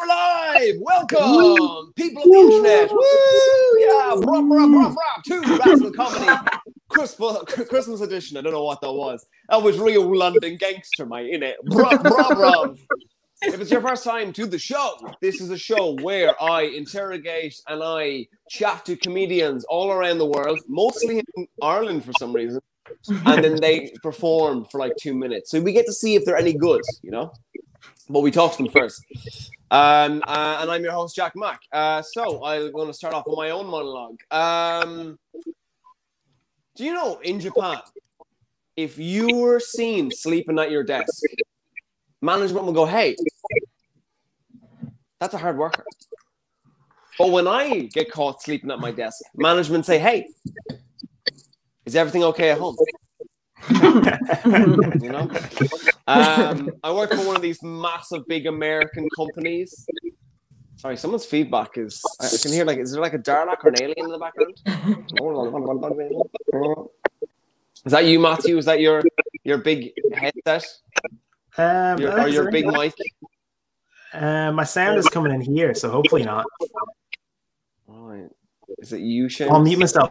we're live. Welcome, people of the internet. Woo! Yeah, brah, brah, brah, brah. Two Rascal Comedy Christmas, Christmas edition. I don't know what that was. That was real London gangster, mate, innit? Brah, brah, brah. If it's your first time to the show, this is a show where I interrogate and I chat to comedians all around the world, mostly in Ireland for some reason, and then they perform for like two minutes. So we get to see if they're any good, you know? But we talk to them first. Um, uh, and I'm your host, Jack Mack. Uh, so I'm going to start off with my own monologue. Um, do you know in Japan, if you were seen sleeping at your desk, management will go, hey, that's a hard worker. But when I get caught sleeping at my desk, management say, hey, is everything okay at home? you know, um, I work for one of these massive, big American companies. Sorry, someone's feedback is. I can hear like, is there like a Dalek or an alien in the background? Is that you, Matthew? Is that your your big headset? Um, Your, or your big mic? Uh, my sound is coming in here, so hopefully not. Right. Is it you, Shane? I'll mute myself.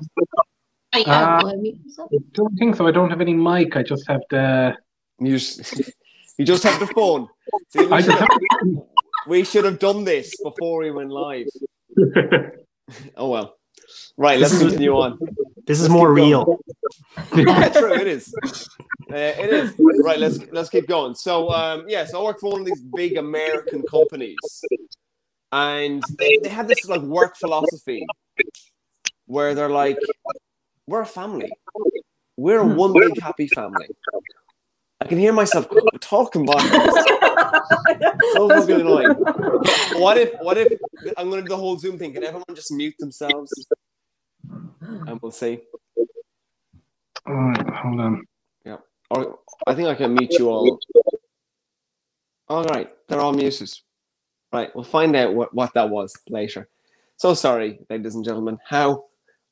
I Uh, will mute myself. I don't think so. I don't have any mic. I just have the. You just, you just have the phone. See, we, I should have, have. we should have done this before we went live. Oh well. Right, let's continue on. This is more real. yeah, true. It is. Uh, it is. Right. Let's let's keep going. So, um, yeah. So I work for one of these big American companies, and they, they have this like work philosophy where they're like, "We're a family. We're a hmm. one big happy family." I can hear myself talking about it. so fucking annoying. What if what if I'm gonna do the whole Zoom thing? Can everyone just mute themselves? And we'll see. Alright, hold on. Yeah. Or I think I can mute you all. All right, they're all muted. Right, we'll find out what, what that was later. So sorry, ladies and gentlemen, how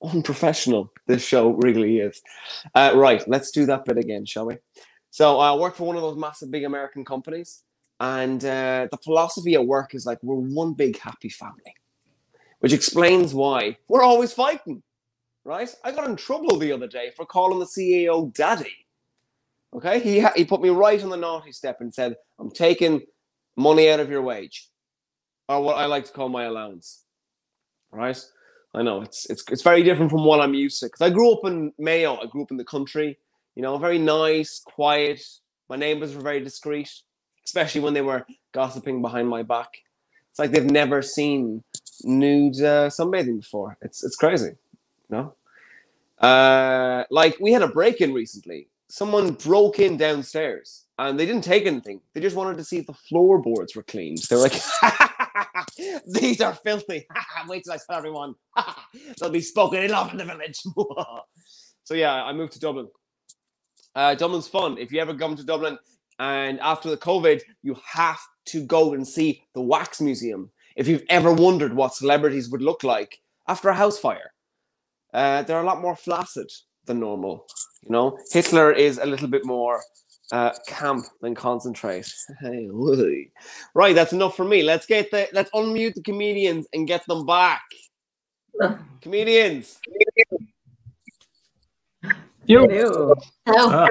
unprofessional this show really is. Uh, right, let's do that bit again, shall we? So I work for one of those massive big American companies, and uh, the philosophy at work is like we're one big happy family, which explains why we're always fighting. Right? I got in trouble the other day for calling the CEO daddy. Okay, he ha- he put me right on the naughty step and said, "I'm taking money out of your wage, or what I like to call my allowance." Right? I know it's it's it's very different from what I'm used to because I grew up in Mayo. I grew up in the country. You know, very nice, quiet. My neighbors were very discreet, especially when they were gossiping behind my back. It's like they've never seen nude uh, sunbathing before. It's it's crazy, you know. Uh, like we had a break in recently someone broke in downstairs and they didn't take anything. They just wanted to see if the floorboards were cleaned. They're like, these are filthy. Wait till I tell everyone. They'll be spoken ill of in the village. so yeah, I moved to Dublin. Uh, Dublin's fun. If you ever come to Dublin and after the COVID, you have to go and see the Wax Museum. If you've ever wondered what celebrities would look like after a house fire, uh, they're a lot more flaccid than normal. You know, Hitler is a little bit more uh, camp than concentrate. Hey, wooey. right, that's enough for me. Let's get the let's unmute the comedians and get them back. Comedians, You. Oh, Uh,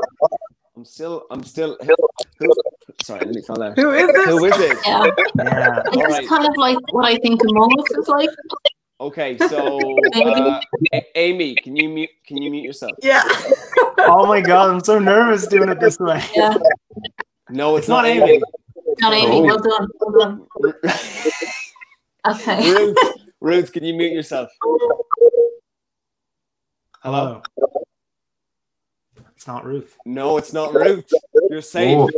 I'm still, I'm still. Who, who, sorry, let me find out. Who is this? Who is it? yeah. yeah. This Alright. is kind of like what I think Among Us is like. Okay, so uh, Amy, can you mute? Can you mute yourself? Yeah. Oh my god, I'm so nervous doing it this way. Yeah, No, it's, It's not not, Amy. Amy. not Amy. Oh. Well done. Well done. Okay. Ruth, Ruth, can you mute yourself? Hello. It's not Ruth. No, it's not Ruth. You're safe. Oh.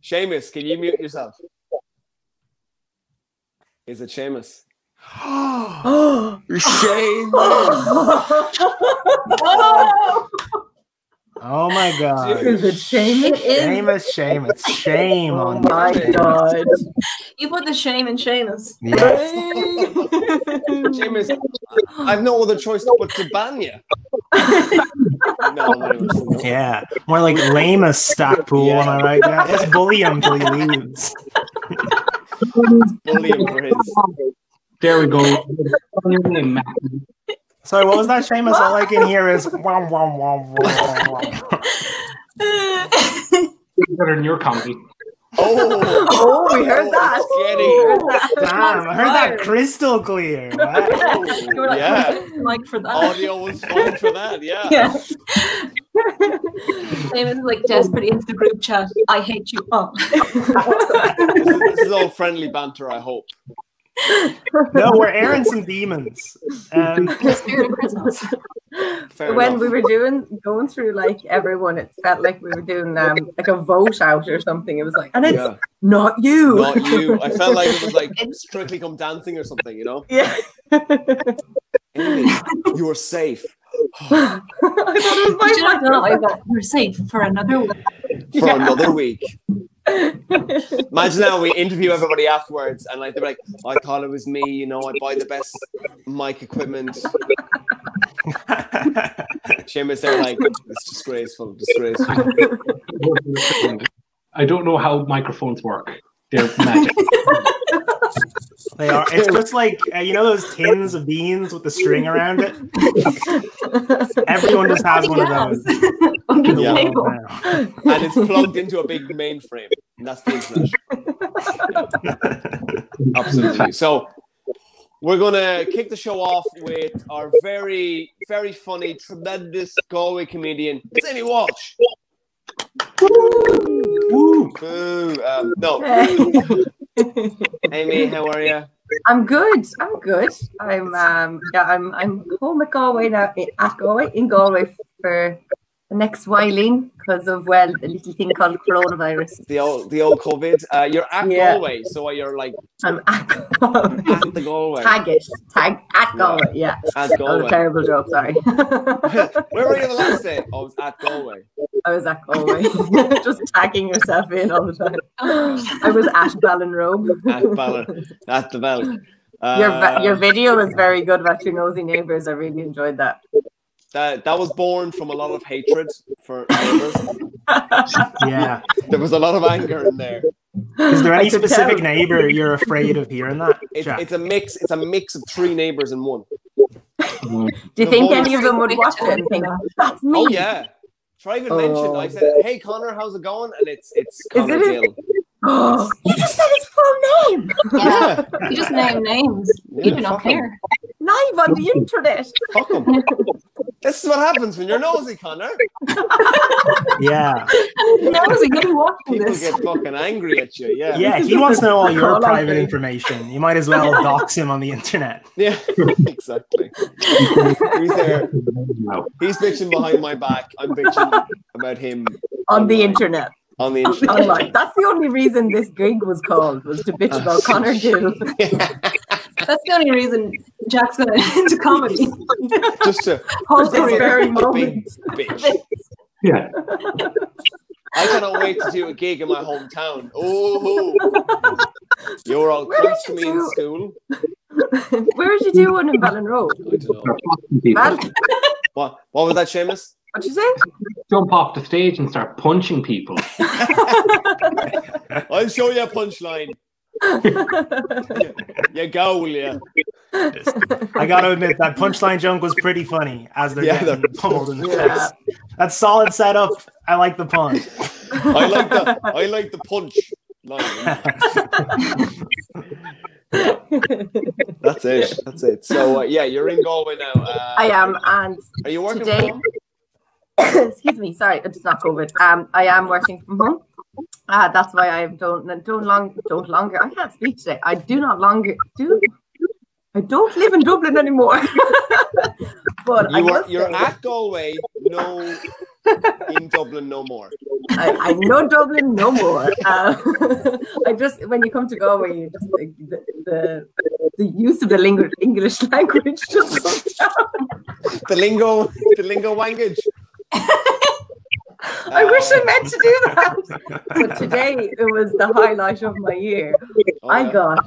Seamus, can you mute yourself? Is it Seamus? Oh. Seamus! Oh my god. Is it shame? It is. Seamus, Seamus. Shame Oh on my you. god. You put the shame in Seamus. Yes. Seamus, I've no other choice but to ban you. No. Yeah. More like lame as Stackpoole, Yeah. am I right? Yeah. Just bully him till he leaves. Bully him for his. There we go. Funny. Sorry, what was that, Seamus? All I can hear is wah, wah, wah, wah, wah. Better than your comedy. Oh, Oh, we heard that. it's oh, Damn, I heard that crystal clear. Wow. Oh, like, Yeah. Like for that. Audio was fine for that, yeah. Yeah. Damon's like desperately into the group chat. I hate you. Oh. This is, this is all friendly banter, I hope. No, we're airing some demons. Um, the spirit of Christmas. Fair when enough. we were doing going through like everyone, it felt like we were doing um like a vote out or something. It was like, and it's Yeah, not you. not you. I felt like it was like strictly come dancing or something, you know? yeah. Amy, you are safe. I thought it was You should my have done it like that. We're safe for another week. for Yeah. another week. Imagine now we interview everybody afterwards and like they're like, I thought it was me, you know, I buy the best mic equipment. Seamus, they're like, it's disgraceful, disgraceful. I don't know how microphones work. They're magic. they are. It's just like uh, you know those tins of beans with the string around it. Everyone just has one of those. Under the Yeah. table. And it's plugged into a big mainframe. And that's the internet. Absolutely. So we're gonna kick the show off with our very, very funny, tremendous Galway comedian, Sammy Walsh. Woo. Boo. Um, no. Amy, how are you? I'm good. I'm good. I'm um yeah, I'm I'm home at Galway now at Galway in Galway for next whiling because of well the little thing called coronavirus. The old, the old COVID. Uh, you're at Yeah. Galway, so you're like I'm at Galway. at the Galway. Tag it. Tag at Galway. Yeah. At That was a terrible joke, sorry. Where were you the last day? I was at Galway. I was at Galway. Just tagging yourself in all the time. I was at Ballinrobe. At Ballon. At the Bell. Uh, Your your video was very good about your nosy neighbors. I really enjoyed that. That, that was born from a lot of hatred for neighbours. Yeah. There was a lot of anger in there. Is there any specific tell. neighbor you're afraid of hearing that? It's, Jack? it's a mix. It's a mix of three neighbours in one. Mm-hmm. Do The you think any of them would watch it and think, that's oh, me? Oh yeah. Try even mentioned. I Oh. said, "Hey Connor, how's it going?" And it's it's Is Connor it? Gill. you just said his full name Yeah. You just name names. Yeah, you do not care. live on the internet. Fuck 'em. This is what happens when you're nosy, Connor. yeah. Nosy, you'll be watching People this. get fucking angry at you. Yeah. Yeah, he wants to know all your private information. You might as well dox him on the internet. Yeah. exactly. He's there. He's bitching behind my back. I'm bitching about him On the Online. internet. on the internet. Online. That's the only reason this gig was called, was to bitch about Connor Gill. That's the only reason Jack's going into comedy. Just to Whole This very big moment. bitch. Yeah. I cannot wait to do a gig in my hometown. Oh, you were all Where close did to you me in do- school. Where did you do one in Ballinrobe? I don't know. They're people. What? What was that, Seamus? what'd you say? Jump off the stage and start punching people. I'll show you a punchline. You go, will you? I gotta admit that punchline joke was pretty funny as they're Yeah, getting pummeled in the Yeah. face. That's solid setup. I like the pun. I like the I like the punch. That's it. That's it. So uh, yeah, you're in Galway now. Uh, I am, and Are you working today- from home? excuse me, sorry, it's not COVID. Um, I am working from home. Uh, that's why I don't don't long don't longer. I can't speak today. I do not longer do. I don't live in Dublin anymore. but I You are you're at Galway, no in Dublin no more. I, I know Dublin no more. Uh, I just when you come to Galway, you just like the, the the use of the English language just comes down. The lingo, the lingo language. I wish I meant to do that. But today it was the highlight of my year. Oh, I got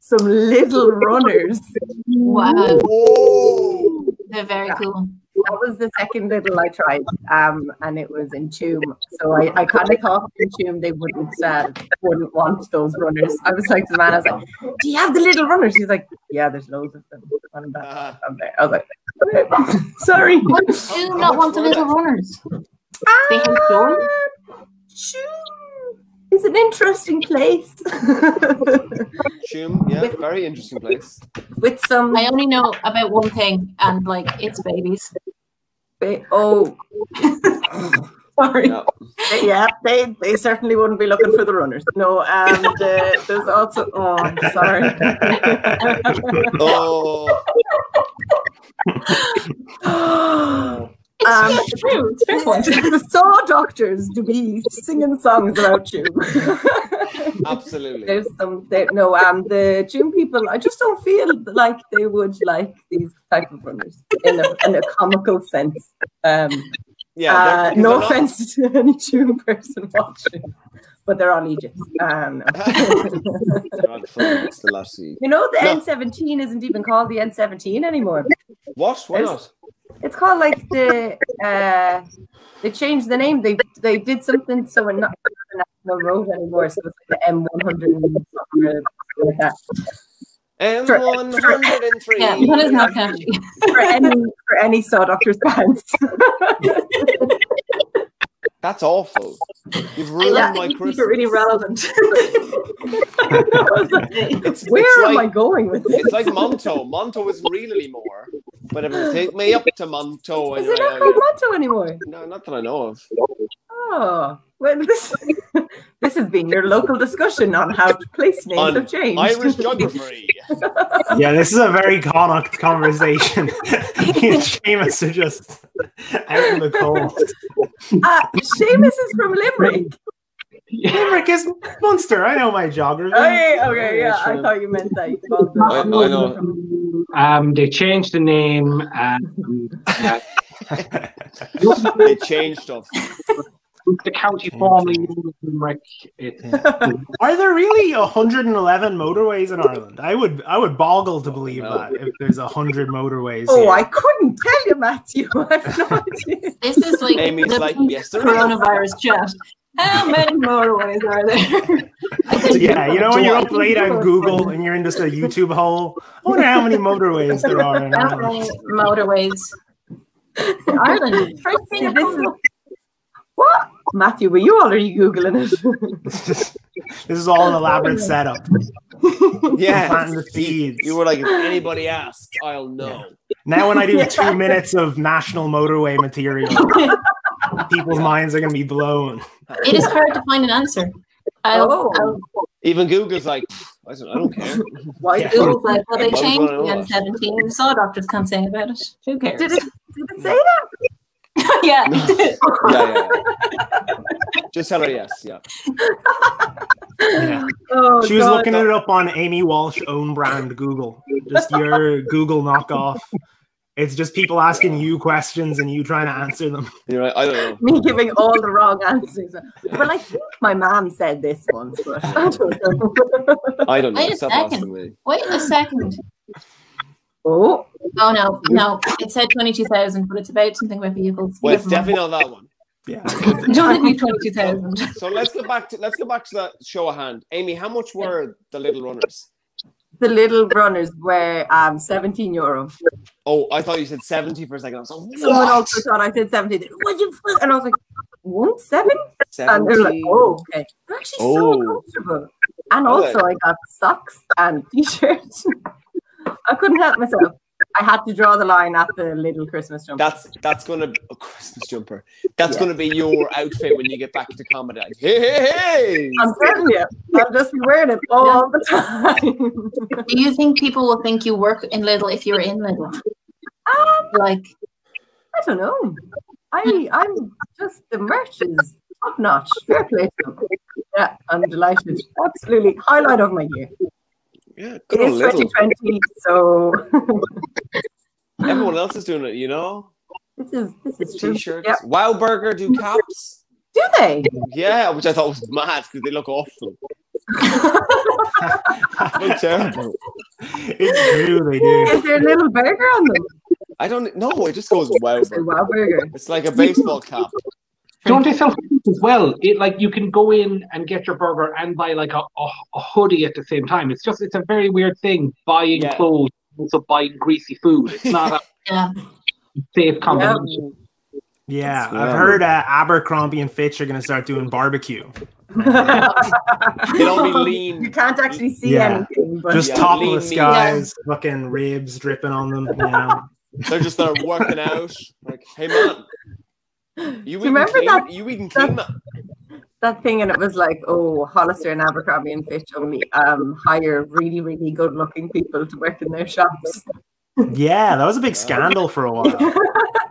some Lidl runners. Wow. Whoa! They're very cool. that was the second Lidl I tried, um, and it was in Tuam. So I, I kind of thought in Tuam they wouldn't uh, wouldn't want those runners. I was like to the man, I was like, "Do you have the Lidl runners?" He's like, "Yeah, there's loads of them on that Ah. on there." I was like, "Sorry." Why do you not want the Lidl runners? They have joy? Tuam is an interesting place Tuam, yeah, very interesting place. with some. I only know about one thing, and like it's babies. ba- Oh, sorry. Yeah. They- yeah, they they certainly wouldn't be looking for the runners. No, and uh, there's also. Oh, I'm sorry. Oh, It's, Um, it's true. It's fair point. the saw doctors to be singing songs about you. absolutely. There's some there, no um the Tuam people. I just don't feel like they would like these type of runners in a, in a comical sense. Um, Yeah, uh, no they're not- offense to any Tuam person watching, but they're on Egypt. Um, They're not funny, it's the lassie. you know the No. N17 isn't even called the N17 anymore. What? Why There's- not? It's called like the uh they changed the name. They they did something so it's not the national road anymore. So it's like the M one hundred and something like that. M103. Yeah, that is not catchy. For any for any saw doctor's fans. That's awful. You've I ruined love my Christmas. keep it really relevant. Like, It's, Where it's am like, I going with this? It's like Monto. Monto is really more. But if you take me up to Monto, Is it not called Monto anymore? no, not that I know of. Oh, well, this this has been your local discussion on how place names On have changed. Irish geography. Yeah, this is a very Connacht conversation. Me Seamus are just out in the cold. Uh, Seamus is from Limerick. Limerick is Munster. I know my geography. Okay, okay, yeah. Yeah, I thought you meant that. I, I know. Um, they changed the name. Um, uh, They changed stuff. The county formerly known Limerick. It, Are there really 111 motorways in Ireland? I would I would boggle to believe that if there's 100 motorways. Oh, here. I couldn't tell you, Matthew. I have no idea. This is like Amy's the like, yes, there is. coronavirus chat. How many motorways are there? Yeah, you know when you're up July. late on Google and you're in just a YouTube hole. I wonder how many motorways there are in How Ireland. many motorways Ireland? First See, thing this is what Matthew. Were you already googling it? this is all an elaborate setup. Yeah. Planting the seeds. You were like, if anybody asks, I'll know. Now, when I do Yeah. two minutes of national motorway material, people's minds are going to be blown. it is hard to find an answer. I'll, Oh. I'll Even Google's like, I don't, care. Why? Yeah. Google like, well, they changed I the know that? N17. Saw doctors can't say about it. Who cares? Did it? Did it say that? yeah. Yeah, yeah, yeah. Just tell her yes. Yeah. Yeah. Oh, She was God. looking it up on Amy Walsh own brand Google. Just your Google knockoff. It's just people asking you questions and you trying to answer them. You're right. I don't know. Me giving all the wrong answers. Well, I think my mom said this once, but I don't know. I don't know. Wait a Stop second. Wait a second. Oh, Oh no, no. It said twenty-two thousand, but it's about something about vehicles. Well, it's definitely not that one. Yeah. Don't need twenty-two thousand. So let's go back to let's go back to that show of hand. Amy, how much were the Lidl runners? the Lidl runners were um 17 euro. Oh, I thought you said 70 for a second. I was like, Someone what? also thought I said seventy. What you fuck? And I was like, one seven? And they were like, 70. oh, okay. They're actually Oh. so comfortable. And also, I got socks and t-shirts. I couldn't help myself. I had to draw the line at the Lidl Christmas jumper. That's that's gonna a Christmas jumper. That's Yeah. gonna be your outfit when you get back to comedy. Hey, hey, hey! I'm telling you, I'll just be wearing it all the time. Do you think people will think you work in Lidl if you're in Lidl? um, Like, I don't know. I I'm just the merch is top notch. Fair play to them. Yeah, I'm delighted. Absolutely highlight of my year. Yeah, It good is old Lidl. 2020, so Everyone else is doing it, you know. this is this is true. T-shirts. Yeah. Wow Burger do caps. Do they? Yeah, which I thought was mad because they look awful. They look terrible. it's true, they do. Is there a little burger on them? I don't know. It just goes wow. It's a wow burger. It's like a baseball cap. Don't they sell food as well? It like you can go in and get your burger and buy like a, a, a hoodie at the same time. It's just it's a very weird thing buying Yeah. clothes, also buying greasy food. It's not a Yeah. safe combination. Yeah, Yeah. I've heard uh, Abercrombie and Fitch are going to start doing barbecue. It'll be lean. you can't actually see Yeah. anything, but Just Yeah, topless lean meat. guys, fucking ribs dripping on them. You know? They're just there working out. Like, hey man, you eating remember clean? that- You eating clean? man? that thing, and it was like, oh, Hollister and Abercrombie and Fitch only um, hire really, really good-looking people to work in their shops. Yeah, that was a big scandal for a while.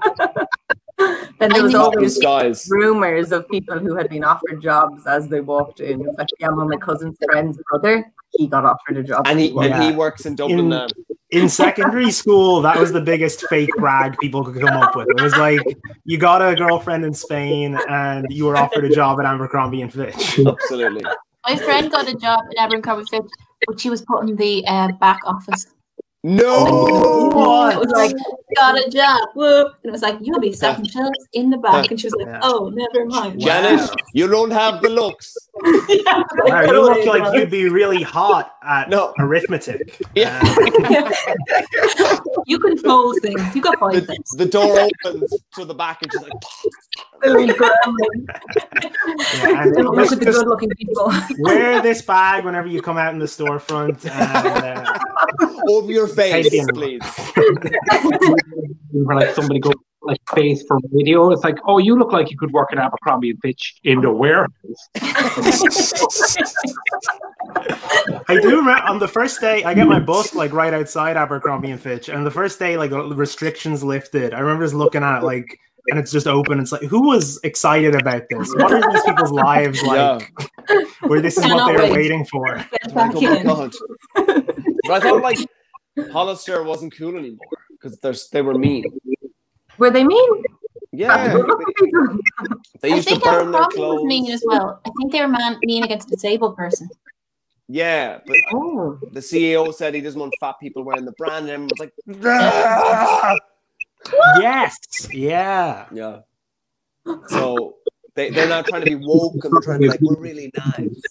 then there was always These guys. rumors of people who had been offered jobs as they walked in. In fact, yeah, one my cousin's friend's brother, he got offered a job. And he and he works in Dublin In- now. In secondary school, that was the biggest fake brag people could come up with. It was like you got a girlfriend in Spain and you were offered a job at Abercrombie and Fitch. Absolutely. My friend got a job in Abercrombie and Fitch, but she was put in the uh, back office. No. It was like, got a job. Woo. And it was like, you'll be second shelves in the back. And she was like, oh, never mind. Janet, you don't have the looks. Wow, you look like you'd be really hot at No. arithmetic. Yeah. Uh, you can fold things. You got five The, things. the door opens to the back and she's like, yeah, look at the good-looking people. wear this bag whenever you come out in the storefront. And, uh, over your face, please. For like somebody go like face for video. it's like, oh, you look like you could work at Abercrombie and Fitch in the warehouse. I do remember on the first day I get my bus like right outside Abercrombie and Fitch, and the first day like restrictions lifted. I remember just looking at it like, and it's just open. It's like, who was excited about this? What are these people's lives like? Where this is what they were wait. waiting for? Like, oh my god. But I thought like Hollister wasn't cool anymore because there's they were mean. Were they mean? Yeah, Good-looking people. they I used to think burn their Abercrombie was clothes. mean as well. I think they were man, mean against a disabled person. Yeah, but Oh. the CEO said he doesn't want fat people wearing the brand, and everyone was like, "Ah!" Yes, yeah. yeah. So they they're not trying to be woke and they're trying to be like we're really nice.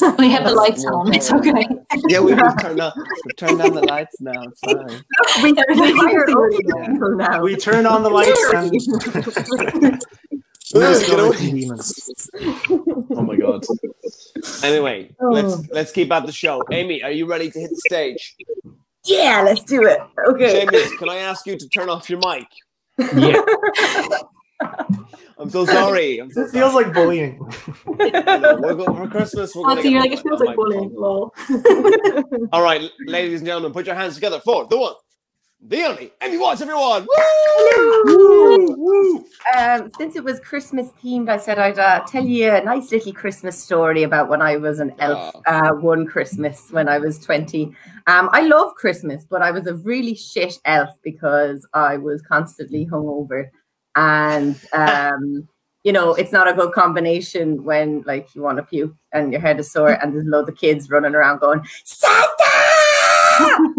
we have the lights on. It's okay. Yeah, we have turned on we've turned on the lights now. It's fine. We, we hire old Yeah. now. We turned on the lights and no skeleton demons. Oh my god. Anyway, let's Oh. let's keep at the show. Amy, are you ready to hit the stage? Yeah, let's do it. Okay. Seamus, can I ask you to turn off your mic? Yeah. I'm so sorry. I'm so It feels like bullying. We're go- for Christmas. We're Oh, gonna you're like, it feels like bullying. microphone. Lol. All right, ladies and gentlemen, put your hands together for the one, the only Amy Walsh, everyone. Woo! Um, since it was Christmas themed, I said I'd uh, tell you a nice little Christmas story about when I was an elf uh, one Christmas when I was 20. Um, I love Christmas, but I was a really shit elf because I was constantly hungover. And, um, you know, it's not a good combination when, like, you want to puke and your head is sore and there's a loads of kids running around going, Santa!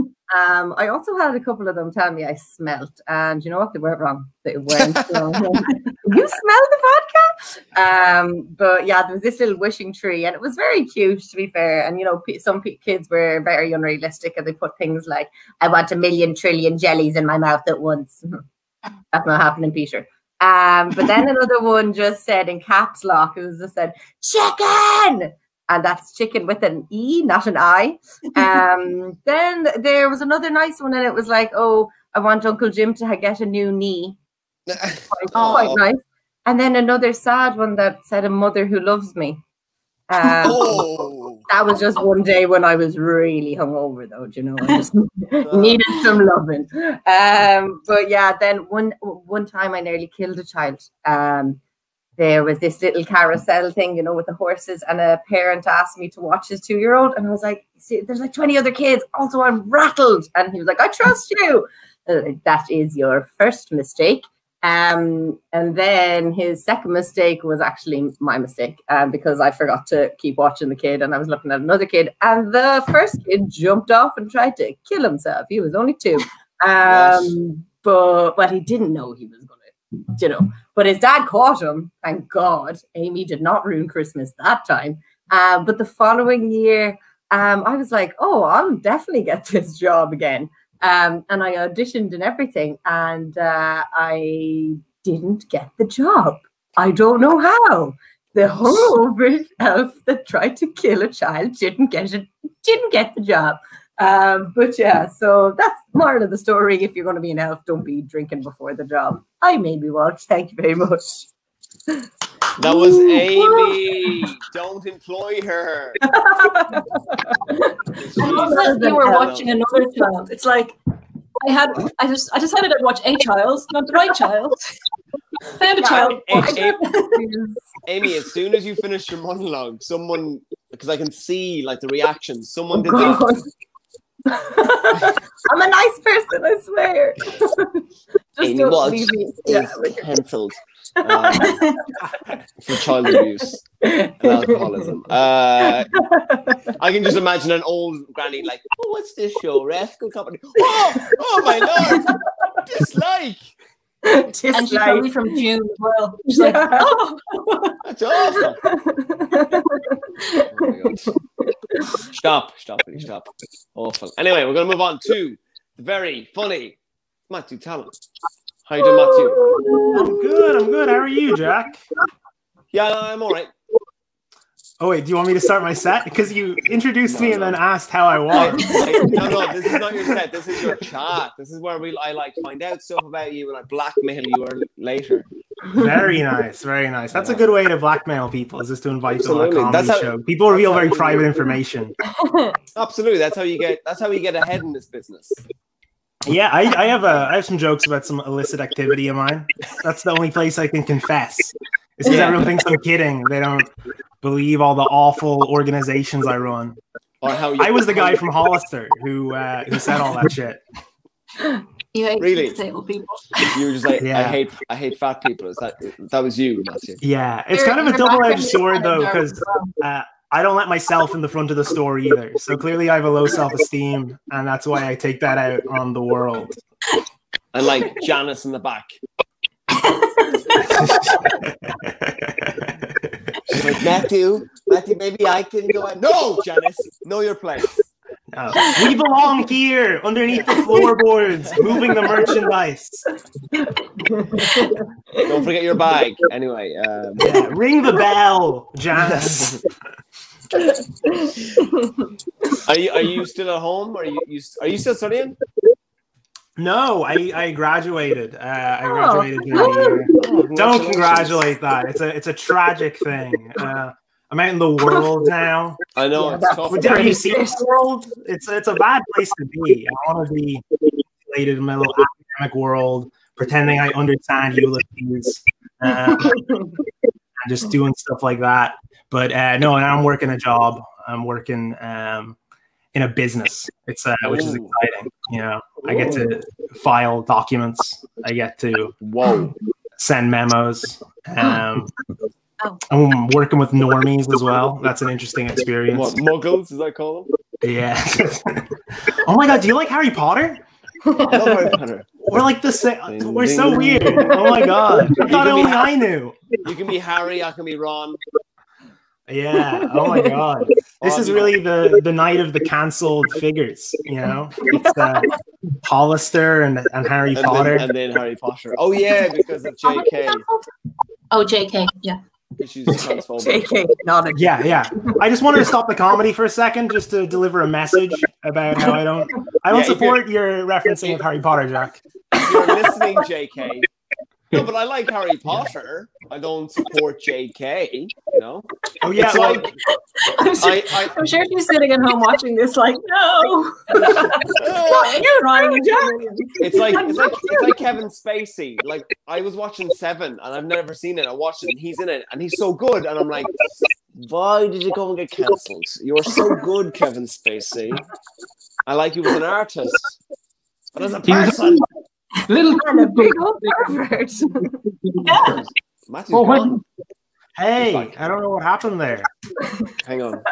Um, I also had a couple of them tell me I smelt, and you know what? They weren't wrong. They weren't wrong. you smell the vodka? Um, but yeah, there was this little wishing tree, and it was very cute, to be fair. And you know, some kids were very unrealistic, and they put things like, "I want a million trillion jellies in my mouth at once." That's not happening, Peter. Um, but then another one just said in caps lock, it was just said, chicken! And that's chicken with an E, not an I. Um, then there was another nice one, and it was like, oh, I want Uncle Jim to get a new knee. Quite, quite nice. And then another sad one that said, a mother who loves me. Um, Oh, that was just one day when I was really hungover, though. do You know, I just needed some loving. Um, but yeah, then one one time I nearly killed a child. Um, there was this little carousel thing, you know, with the horses, and a parent asked me to watch his two year old, and I was like, "See, there's like 20 other kids. Also, I'm rattled." And he was like, "I trust you." Uh, that is your first mistake. Um, and then his second mistake was actually my mistake um, because I forgot to keep watching the kid and I was looking at another kid. And the first kid jumped off and tried to kill himself. He was only two. Um, but but he didn't know he was gonna, you know. But his dad caught him. Thank God, Amy did not ruin Christmas that time. Um, but the following year, um, I was like, oh, I'll definitely get this job again. Um, and I auditioned and everything, and uh, I didn't get the job. I don't know how. The hungover elf that tried to kill a child didn't get it, didn't get the job. Um, but yeah, so that's moral of the story. If you're going to be an elf, don't be drinking before the job. I maybe Walsh. Thank you very much. That was Amy. Don't employ her. I you were watching another child. It's like I had I just I decided I'd watch a child, not the right child. Found a Yeah, child. Amy, Amy, as soon as you finish your monologue, someone because I can see like the reactions. Someone did God. the I'm a nice person, I swear. Just Amy don't Walsh leave me. is Yeah. cancelled um, for child abuse and alcoholism. Uh, I can just imagine an old granny like, "Oh, what's this show? Rascal Company? Oh, oh my lord! Dislike. And she's Dislike. probably from Tuam as well. She's like, oh, That's awful." Oh! Stop! Stop! Stop! Awful. Anyway, we're gonna move on to the very funny Matthew Tallon. How you doing, Matthew? I'm good. I'm good. How are you, Jack? Yeah, I'm all right. Oh wait, do you want me to start my set? Because you introduced me and then asked how I I, was. I- no, no, this is not your set. This is your chat. This is where we I like find out stuff about you and I blackmail you later. Very nice, very nice. That's a good way to blackmail people. Is just to invite them on a comedy how- show. People reveal very private information. Absolutely, that's how you get. That's how you get ahead in this business. Yeah, I, I have a I have some jokes about some illicit activity of mine. That's the only place I can confess. It's because Yeah. everyone thinks I'm kidding. They don't believe all the awful organizations I run. Or how you, I was the guy from Hollister who uh, who said all that shit. you hate Really? disabled people. You were just like, I hate, I hate fat people. Is that that was you, Matthew? Yeah, it's You're- kind of a double-edged sword though, because uh, I don't let myself in the front of the store either. So clearly, I have a low self esteem, and that's why I take that out on the world. And like Janice in the back. She's like, Matthew, Matthew, maybe I can go. out." No, Janice, know your place. No. We belong here, underneath the floorboards, moving the merchandise. Don't forget your bike. Anyway, um, Yeah, ring the bell, Janice. are you are you still at home? Are you, you are you still studying? No, I, I graduated. Uh, I graduated during. Oh, Don't congratulate that. It's a it's a tragic thing. Uh, I'm out in the world now. I know Yeah, it's tough. Have you seen the world? It's it's a bad place to be. I want to be isolated in my little academic world, pretending I understand Ulysses, um, and just doing stuff like that. But uh, no, and I'm working a job. I'm working um, in a business. It's uh, which is exciting. You know, I get to file documents. I get to Whoa. send memos. Um, Oh. I'm working with normies as well. That's an interesting experience. What muggles? As I call them. Yeah. oh my god, do you like Harry Potter? I love Harry Potter. We're like the same. We're so weird. Oh my god. I thought can be only ha- I knew. You can be Harry. I can be Ron. Yeah. Oh my god. This is really the the night of the cancelled figures. You know, it's uh, Hollister and and Harry And Potter. then, and then Harry Potter. Oh yeah, because of J.K. Oh, JK. Yeah. because She's transphobic. JK, not a Yeah, yeah. I just wanted to stop the comedy for a second, just to deliver a message about how I don't I don't Yeah, support your referencing of Harry Potter, Jack. If you're listening, J.K. No, but I like Harry Potter. I don't support J.K. You know, Oh yeah, it's well, like I'm sure, I, I, I'm sure she's sitting at home watching this, like, no. You're crying. it's like it's like it's like Kevin Spacey. Like I was watching Seven, and I've never seen it. I watched it, and he's in it, and he's so good. And I'm like, why did you go and get cancelled? You're so good, Kevin Spacey. I like you as an artist, but as a person, Little and a big old pervert. Yeah. Matthew's Oh, gone. when- hey, I don't know what happened there. Hang on.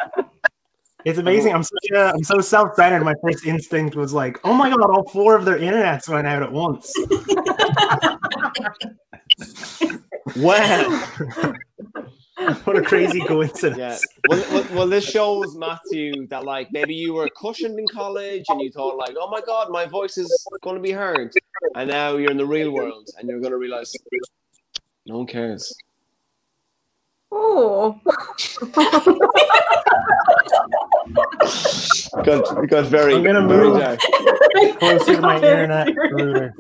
It's amazing. I'm such a, I'm so self-centered. My first instinct was like, oh my god, all four of their internets went out at once. Wow. what a crazy coincidence. Yeah. Well, well, well, this shows Matthew that like maybe you were cushioned in college and you thought like, oh my god, my voice is going to be heard, and now you're in the real world and you're going to realize no one cares. Oh, Got got very. I'm gonna very move. Closer to my internet router.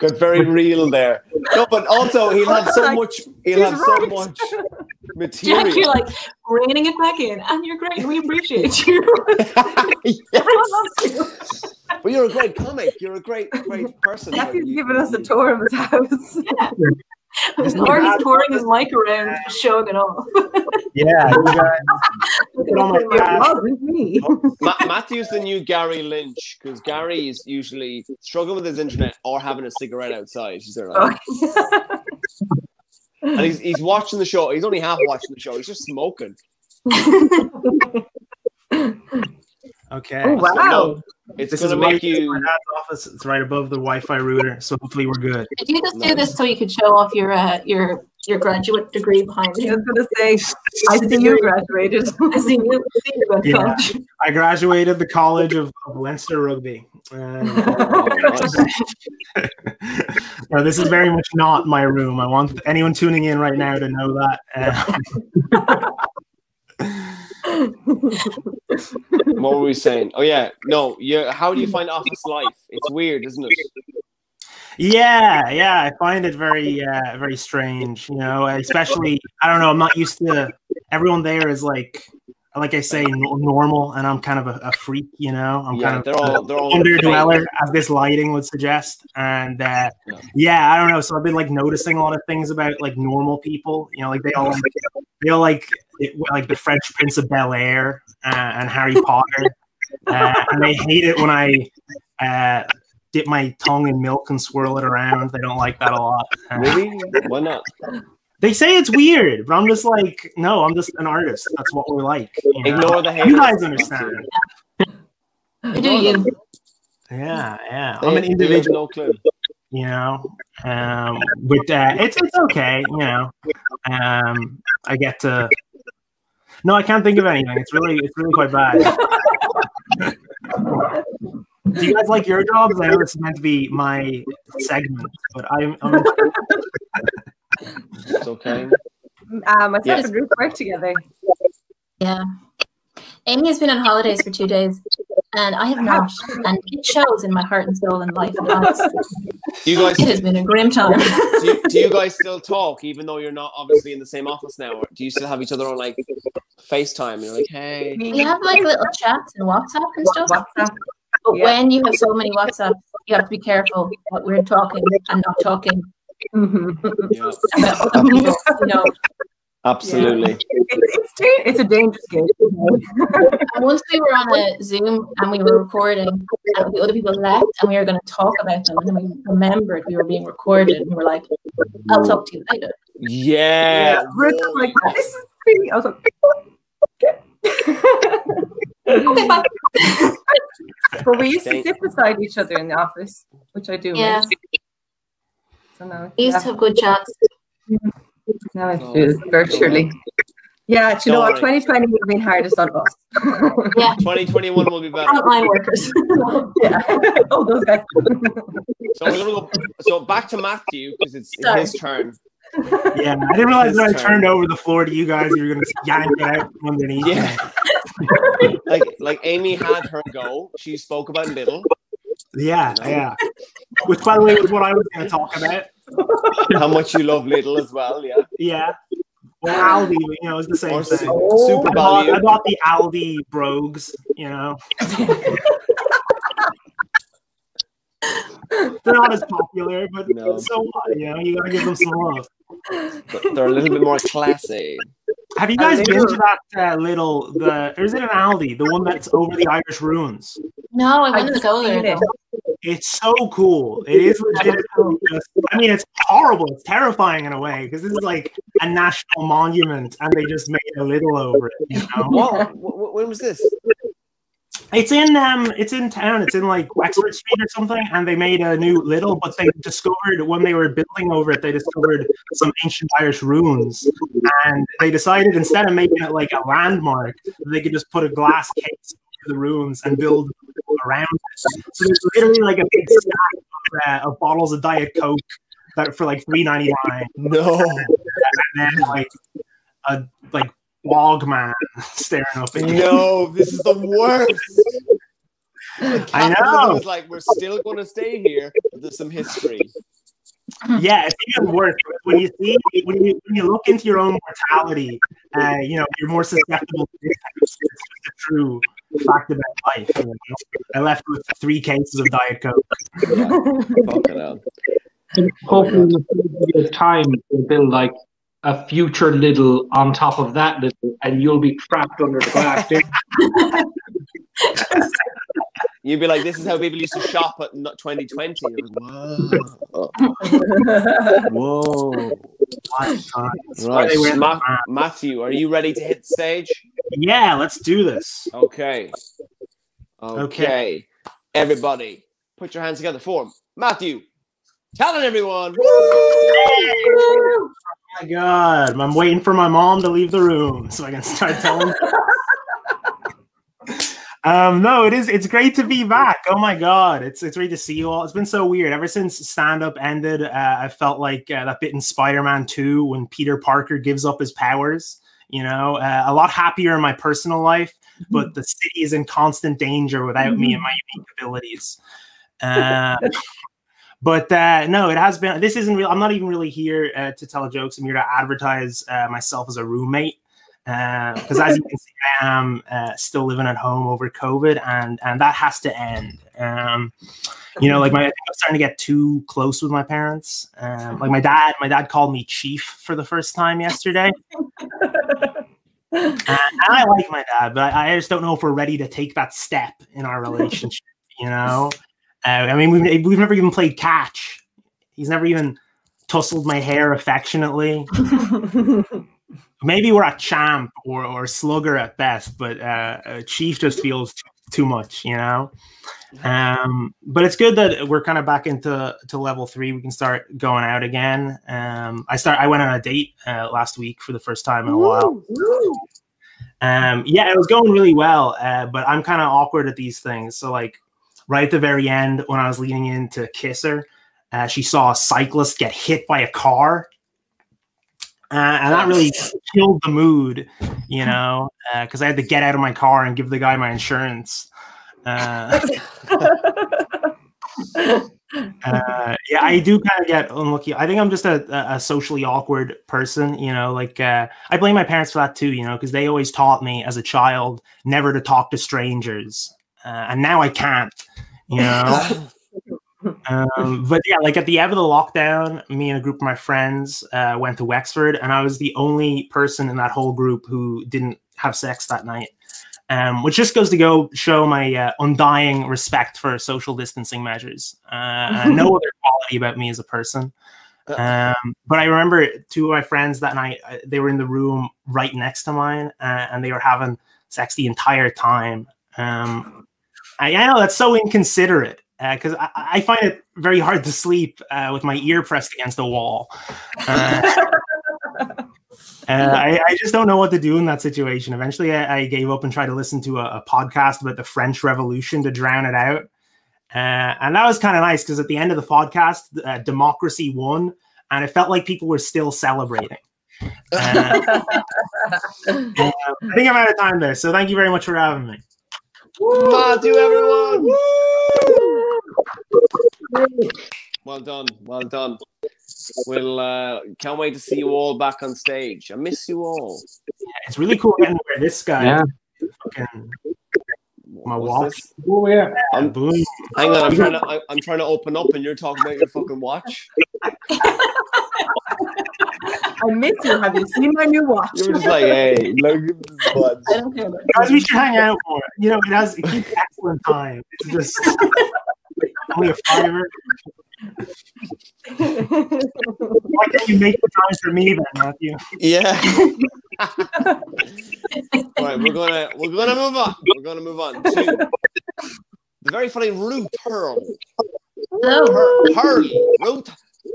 Got very real there. No, but also he'll have so much. He'll have so right. much Jack, you're like reining it back in, and you're great. We appreciate you. Yes. Everyone loves you. But you're a great comic. You're a great, great person. Matthew's You- giving us a tour of his house. or he's touring his mic around, showing it off. Yeah, you guys. Look at all my oh, It me. Oh, Ma- Matthew's the new Gary Lynch because Gary is usually struggling with his internet or having a cigarette outside. He's there, like, and he's, he's watching the show. He's only half watching the show. He's just smoking. Okay. Oh, So, wow. no, it's This going is to make you. my dad's office. It's right above the Wi-Fi router, so hopefully we're good. Did you just do this so you could show off your uh, your your graduate degree behind I was gonna say, I see you graduated. I see you. I see you Yeah. I graduated the College of, of Leinster Rugby. And, Oh, no, this is very much not my room. I want anyone tuning in right now to know that. Um, What were we saying? Oh yeah, no. You, how do you find office life? It's weird, isn't it? yeah, yeah, I find it very, uh, very strange. You know, especially I don't know. I'm not used to everyone there is like, like I say, normal, and I'm kind of a, a freak. You know, I'm Yeah, kind of they're all they're all underdweller as this lighting would suggest and uh, Yeah. yeah i don't know so i've been like noticing a lot of things about like normal people you know like they all like they all like it, like the fresh prince of bel air uh, and harry potter uh, and they hate it when i uh, dip my tongue in milk and swirl it around they don't like that a lot Uh, Really? Why not? They say it's weird but i'm just like no i'm just an artist that's what we're like you, know? Ignore the haters. you guys understand Do you? yeah yeah They- i'm an individual No clue. you know um with that it's it's okay you know um i get to no i can't think of anything it's really it's really quite bad do you guys like your jobs i know it's meant to be my segment but i'm, I'm It's okay. Uh, myself Yes. and Ruth work together. Yeah. Amy has been on holidays for two days, and I have not, and it shows in my heart and soul and life. Do you guys It has been a grim time. do you, do you guys still talk even though you're not obviously in the same office now? Or do you still have each other on like FaceTime? You're like, hey. We have like little chats and WhatsApp and stuff. WhatsApp. But Yeah. when you have so many WhatsApp, you have to be careful what we're talking and not talking Mhm. Yeah, about other people. Absolutely. It's, it's, it's a dangerous game. And once we were on a Zoom and we were recording, and the other people left, and we were going to talk about them, and then we remembered we were being recorded, and we were like, "I'll talk to you later." Yeah. Ruth was like, this is pretty. I was like, okay. Okay, bye. but we used to sit beside each other in the office, which I do. Yeah. miss. So now, We used to have good chats. now I Oh, do it virtually. Yeah, you know what? 2020 would have been hardest on us. Yeah, 2021 will be better. frontline workers. yeah. oh, those guys. So we're gonna go. So back to Matthew because it's, it's Sorry. his turn. yeah i didn't realize that i turn. turned over the floor to you guys you were gonna yank it out underneath. Yeah. Like like Amy had her go. She spoke about Lidl. Yeah, yeah. Which, by the way, was what I was going to talk about. How much you love Lidl as well. Yeah. Yeah. Well, Aldi, you know, it's the same Or thing. su- super I bought, value. I bought the Aldi Brogues, you know. They're not as popular, but No. so what? You know, you gotta give them some love. But They're a little bit more classy. Have you guys been to that uh, Lidl the? Or is it an Aldi, the one that's over the Irish ruins? No, I went I've to go there. seen it. It's so cool. It is legitimately just, I mean, it's horrible. It's terrifying in a way because this is like a national monument and they just made a Lidl over it. You know? What? Wh- wh- When was this? It's in um, it's in town. It's in like Wexford Street or something, and they made a new Lidl. But they discovered when they were building over it, they discovered some ancient Irish ruins, and they decided instead of making it like a landmark, they could just put a glass case over the ruins and build around it. So there's literally like a big stack of, uh, of bottles of Diet Coke that for like three ninety nine, No. and then like a like bog man staring up at you. No, this is the worst. I Capitalism know. is like, we're still going to stay here, but there's some history. Yeah, it's even worse when you see when you when you look into your own mortality. Uh, you know, you're more susceptible to this. It's just a true fact about life. you know? I left with three cases of Diet Coke. Fucking hell. Hopefully, in a few years' time, they'll build like a future Lidl on top of that Lidl, and you'll be trapped under the glass. there. You'd be like, this is how people used to shop at 2020. Like, Whoa. Whoa. That's Right. they wear the Ma- Matthew, are you ready to hit the stage? Yeah, let's do this. Okay. Okay. Okay. Everybody, put your hands together for Matthew. Tallon everyone. Oh my god, I'm waiting for my mom to leave the room so I can start telling. um, no, it is. It's great to be back. Oh my god, it's it's great to see you all. It's been so weird ever since stand up ended. Uh, I felt like uh, that bit in Spider Man Two when Peter Parker gives up his powers. You know, uh, a lot happier in my personal life, but the city is in constant danger without me and my unique abilities. Uh, but uh, no, it has been. This isn't real. I'm not even really here uh, to tell jokes. I'm here to advertise uh, myself as a roommate because, as you can see, I am uh, still living at home over COVID, and and that has to end. Um, you know, like my I'm starting to get too close with my parents. Um, like my dad, my dad called me chief for the first time yesterday. And, and I like my dad, but I, I just don't know if we're ready to take that step in our relationship. You know, uh, I mean, we've, we've never even played catch. He's never even tussled my hair affectionately. Maybe we're a champ or, or slugger at best, but uh, uh, chief just feels too, too much, you know. Um, but it's good that we're kind of back into to level three. We can start going out again. Um, I start. I went on a date uh, last week for the first time in a while. Um, yeah, it was going really well, uh, but I'm kind of awkward at these things. So like right at the very end, when I was leaning in to kiss her, uh, she saw a cyclist get hit by a car. Uh, and that really killed the mood, you know, because I had to get out of my car and give the guy my insurance. Uh, uh, yeah, I do kind of get unlucky. I think I'm just a, a- a socially awkward person, you know. Like uh, I blame my parents for that too, you know, because they always taught me as a child never to talk to strangers, uh, and now I can't, you know. um, but yeah, like at the end of the lockdown, me and a group of my friends uh, went to Wexford, and I was the only person in that whole group who didn't have sex that night. Um, which just goes to go show my uh, undying respect for social distancing measures. Uh, no other quality about me as a person. Um, but I remember two of my friends that night, uh, they were in the room right next to mine, uh, and they were having sex the entire time. Um, I, I know that's so inconsiderate because I, I find it very hard to sleep uh, with my ear pressed against the wall. Uh, uh, I, I just don't know what to do in that situation. Eventually, I, I gave up and tried to listen to a, a podcast about the French Revolution to drown it out. Uh, and that was kind of nice because at the end of the podcast, uh, democracy won, and it felt like people were still celebrating. Uh, uh, I think I'm out of time there. So thank you very much for having me. Matthew, everyone. Well done. Well done. We'll uh, can't wait to see you all back on stage. I miss you all. It's really cool getting to wear this guy. Yeah. Fucking My watch. this? Oh yeah. I'm, boom. hang on, I'm trying to I'm trying to open up, and you're talking about your fucking watch. I miss you. Have you seen my new watch? You were just like, hey, look at this watch. I don't care about Guys, we should hang out more. You know, it has it keeps excellent time. It's just Only a fiver. Why can't you make the time for me then, Matthew? Yeah. All right, we're gonna we're gonna move on. We're gonna move on to the very funny Ruth Pearl. Hello. Hurley. Ruth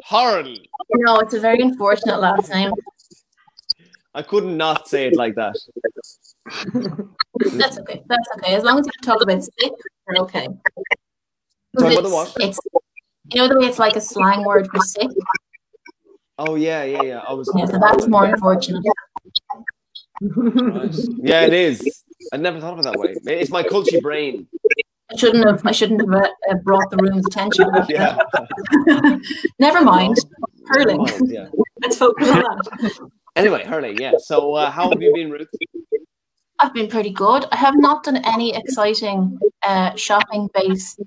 Hurley. No, it's a very unfortunate last name. I couldn't not say it like that. That's okay. That's okay. As long as you talk about sick, we're okay. Talk about the what? It's you know the way it's like a slang word for sick. Oh yeah, yeah, yeah. I was. Yeah, so that's more unfortunate. Right. Yeah, it is. I never thought of it that way. It's my culture brain. I shouldn't have. I shouldn't have uh, uh, brought the room's attention. Yeah. Never mind. Hurling. Never mind, Yeah. Let's focus on that. Anyway, Hurley. Yeah. So, uh, how have you been, Ruth? I've been pretty good. I have not done any exciting uh, shopping-based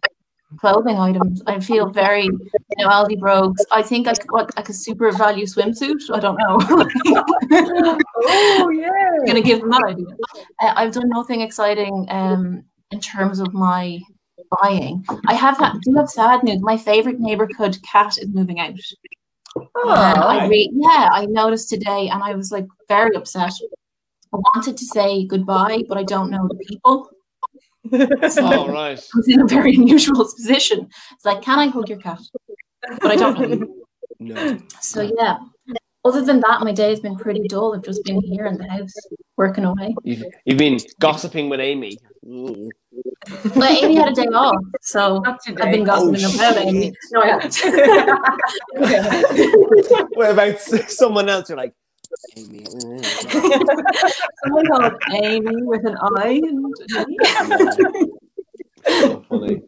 clothing items. I feel very, you know, Aldi Brogues. I think I could, like, like a SuperValu swimsuit. I don't know. oh yeah. I'm gonna give them that idea. Uh, I've done nothing exciting um, in terms of my buying. I have had, do have sad news. My favorite neighborhood cat is moving out. Oh, And I re- yeah, I noticed today, and I was like very upset. I wanted to say goodbye, but I don't know the people. So Oh, right. I was in a very unusual position. It's like, can I hug your cat? But I don't know you. No. So yeah. Other than that, my day has been pretty dull. I've just been here in the house working away. You've, you've been gossiping with Amy. Ooh. But Amy had a day off, so today. I've been gossiping Oh, about. Amy. No, I haven't. What about someone else? You're like, Amy. Someone called Amy with an I. And So funny.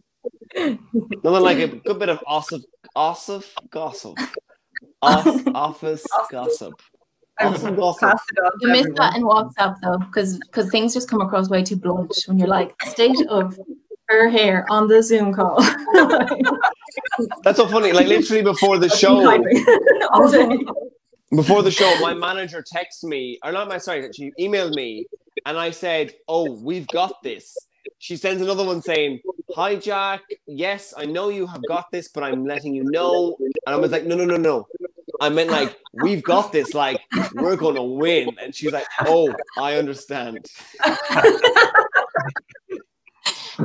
Nothing like a good bit of ossif, ossif gossip. Off, office gossip. Awesome gossip. Pass it on You missed everyone. that in WhatsApp though, because because things just come across way too blunt when you're like state of her hair on the Zoom call. That's so funny. Like literally before the show, before the show, my manager texted me, or not my sorry, she emailed me, and I said, "Oh, we've got this." She sends another one saying, "Hi Jack, yes, I know you have got this, but I'm letting you know." And I was like, "No, no, no, no." I meant like, "We've got this. Like, we're gonna win." And she's like, "Oh, I understand."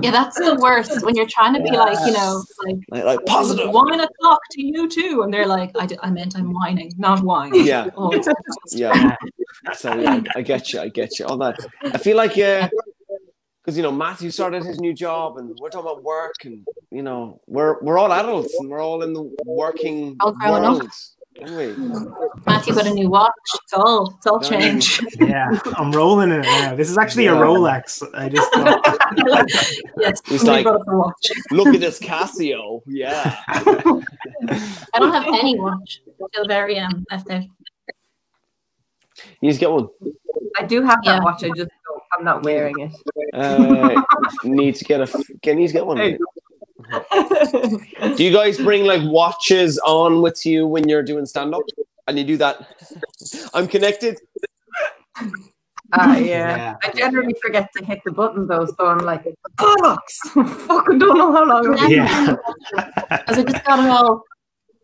Yeah, that's the worst when you're trying to be like, you know, like Like, like positive. wine o'clock to you too, and they're like, I, d- I meant I'm whining, not wine. Yeah. Oh, Yeah. So yeah, I get you. I get you. All that. I feel like uh, yeah, because you know Matthew started his new job, and we're talking about work, and you know we're we're all adults, and we're all in the working All grown up. World. Anyway, Matthew got a new watch. It's all it's all Yeah. changed. Yeah, I'm rolling in it now. This is actually a Rolex. I just yes, He's like- brought a watch. look at this Casio. Yeah. I don't have any watch. I feel very um left out. You just get one. I do have that Yeah. watch. I just don't, I'm not wearing it. Uh, need to get a. Can you get one? Hey. Do you guys bring like watches on with you when you're doing stand up? And you do that? I'm connected. Ah, yeah. Yeah. I generally forget to hit the button though, so I'm like, bollocks! Fucking don't know how long. I'm yeah, Because I just got it all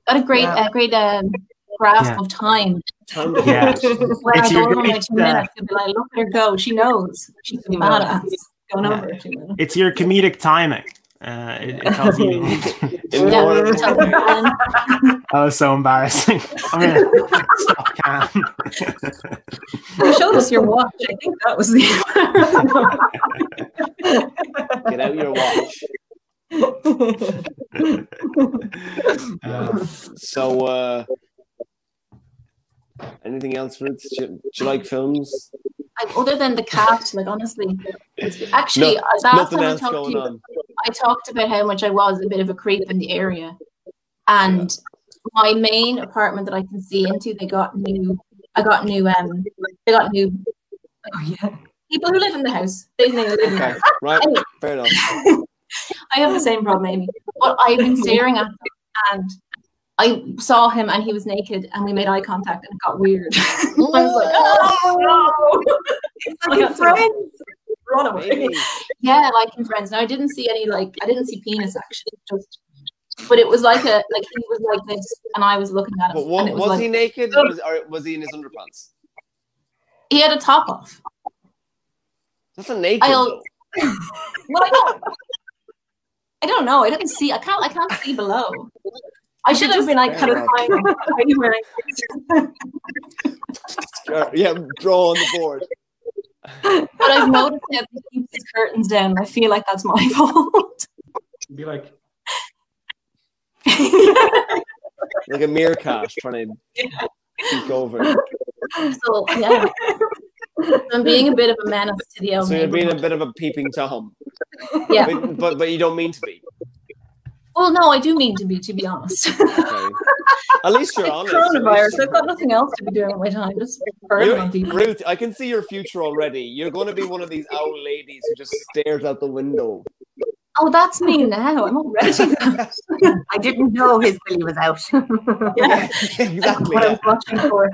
got a great Yeah. a great um grasp Yeah. of time. Time yeah. When I It's go your over my two uh, minutes, they'll be like, look at her go. She knows. She's a She knows. badass. Going over it. It's your comedic timing. Uh, it, it tells you. Yeah, order- tell them, that was so embarrassing. I'm gonna stop cam. You showed us your watch. I think that was the. Get out your watch. Uh, So, uh, anything else, Ruth? Do you, do you like films? Like, other than the cat, like honestly, it's, actually, No- last time I talked to you, on. I talked about how much I was a bit of a creep in the area, and my main apartment that I can see into, they got new. I got new. Um, they got new Oh yeah. people who live in the house. They they live in the Okay, house. right, Anyway. fair enough. I have the same problem, Amy. But I've been staring at them, and I saw him, and he was naked, and we made eye contact, and it got weird. I was like, oh no! It's like in Friends. Run away. Yeah, like in Friends. Now I didn't see any like I didn't see penis actually, just but it was like a like he was like this, and I was looking at him. But what, and it was, was, he naked or was, or was he in his underpants? he had a top off. That's a naked. I'll- Well, I don't, I don't know. I didn't see. I can't. I can't see below. I should have been like kind of Fair trying. Are you wearing? Uh, yeah, draw on the board. But I've noticed that he keeps his curtains down. I feel like that's my fault. Be like, Like a meerkat trying to peek over. so yeah, I'm being a bit of a menace to the old So you're being a bit of a peeping Tom. Yeah. But, but, but you don't mean to be. Well, no, I do mean to be. To be honest, Okay. At least you're honest. At coronavirus. least I've got nothing else to be doing with my time. Just You're- on. Ruth, I can see your future already. You're going to be one of these old ladies who just stares out the window. Oh, that's me now. I'm already. I didn't know his Billy was out. Yeah. exactly. what I yeah. was watching for.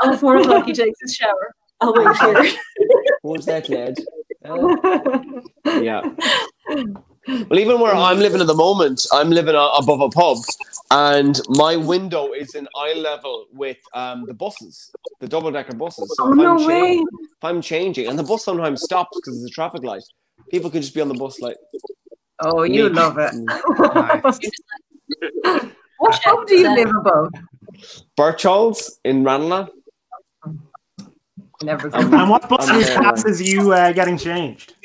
Oh, four o'clock, he takes his shower. I'll wait here. Who's that lad? Uh, yeah. Well, even where I'm living at the moment, I'm living a- above a pub, and my window is in eye level with um, the buses, the double decker buses. So oh if, no I'm cha- way! if I'm changing, and the bus sometimes stops because there's a traffic light, people could just be on the bus like. Oh, you me. love it. What How do you live above? Birchall's in Ranelagh. Never. Um, And what bus I'm route there, passes you uh, getting changed?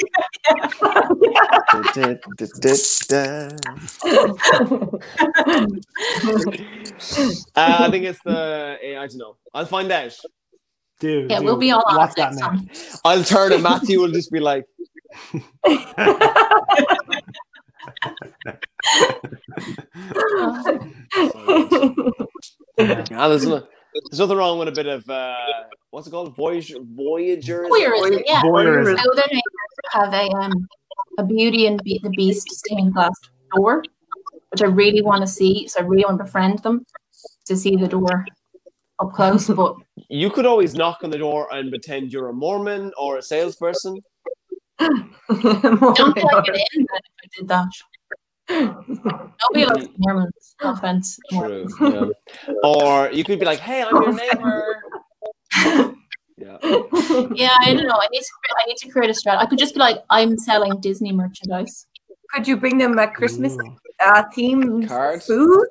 Uh, I think it's the I don't know. I'll find out. Dude, Yeah, dude, we'll be all on what's it next that time. I'll turn and Matthew will just be like, ah, there's, no, there's nothing wrong with a bit of uh, what's it called? Voyager, Voyager. Voyeurism, yeah. Voyeurism. My other neighbors have a um a Beauty and Be- the Beast stained glass door, which I really want to see. So I really want to befriend them to see the door up close. But You could always knock on the door and pretend you're a Mormon or a salesperson. don't feel like it in if I did that. Nobody likes Mormons. No offense. True. Yeah. Or you could be like, "Hey, I'm your neighbor." Yeah. Yeah, I don't know. I need to cre- I need to create a strat. I could just be like, I'm selling Disney merchandise. Could you bring them a Christmas Ooh. uh, themed Cards? food?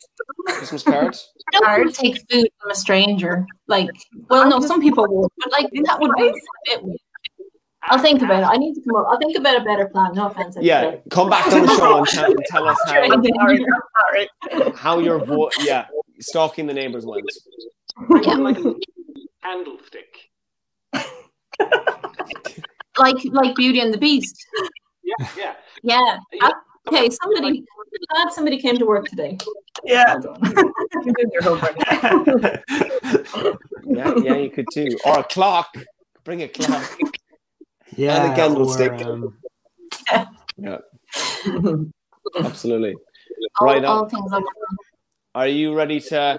Christmas cards. I don't want to take food from a stranger. Like, well, no, some people would, but like that would be a bit weird. I'll think about it. I need to come up. I'll think about a better plan. No offense. Yeah, come back on the show and tell, and tell us how, I'm sorry. I'm sorry. how your vo- yeah stalking the neighbors went. Yeah. like a candlestick. like like Beauty and the Beast. Yeah, yeah. Yeah. Yeah. Ah, okay, somebody glad somebody came to work today. Yeah. Well done. You did your. Yeah, yeah, you could too. Or a clock. Bring a clock. Yeah, And a candlestick. or, um, Yeah, absolutely. All, Right all things I'm, Are you ready to?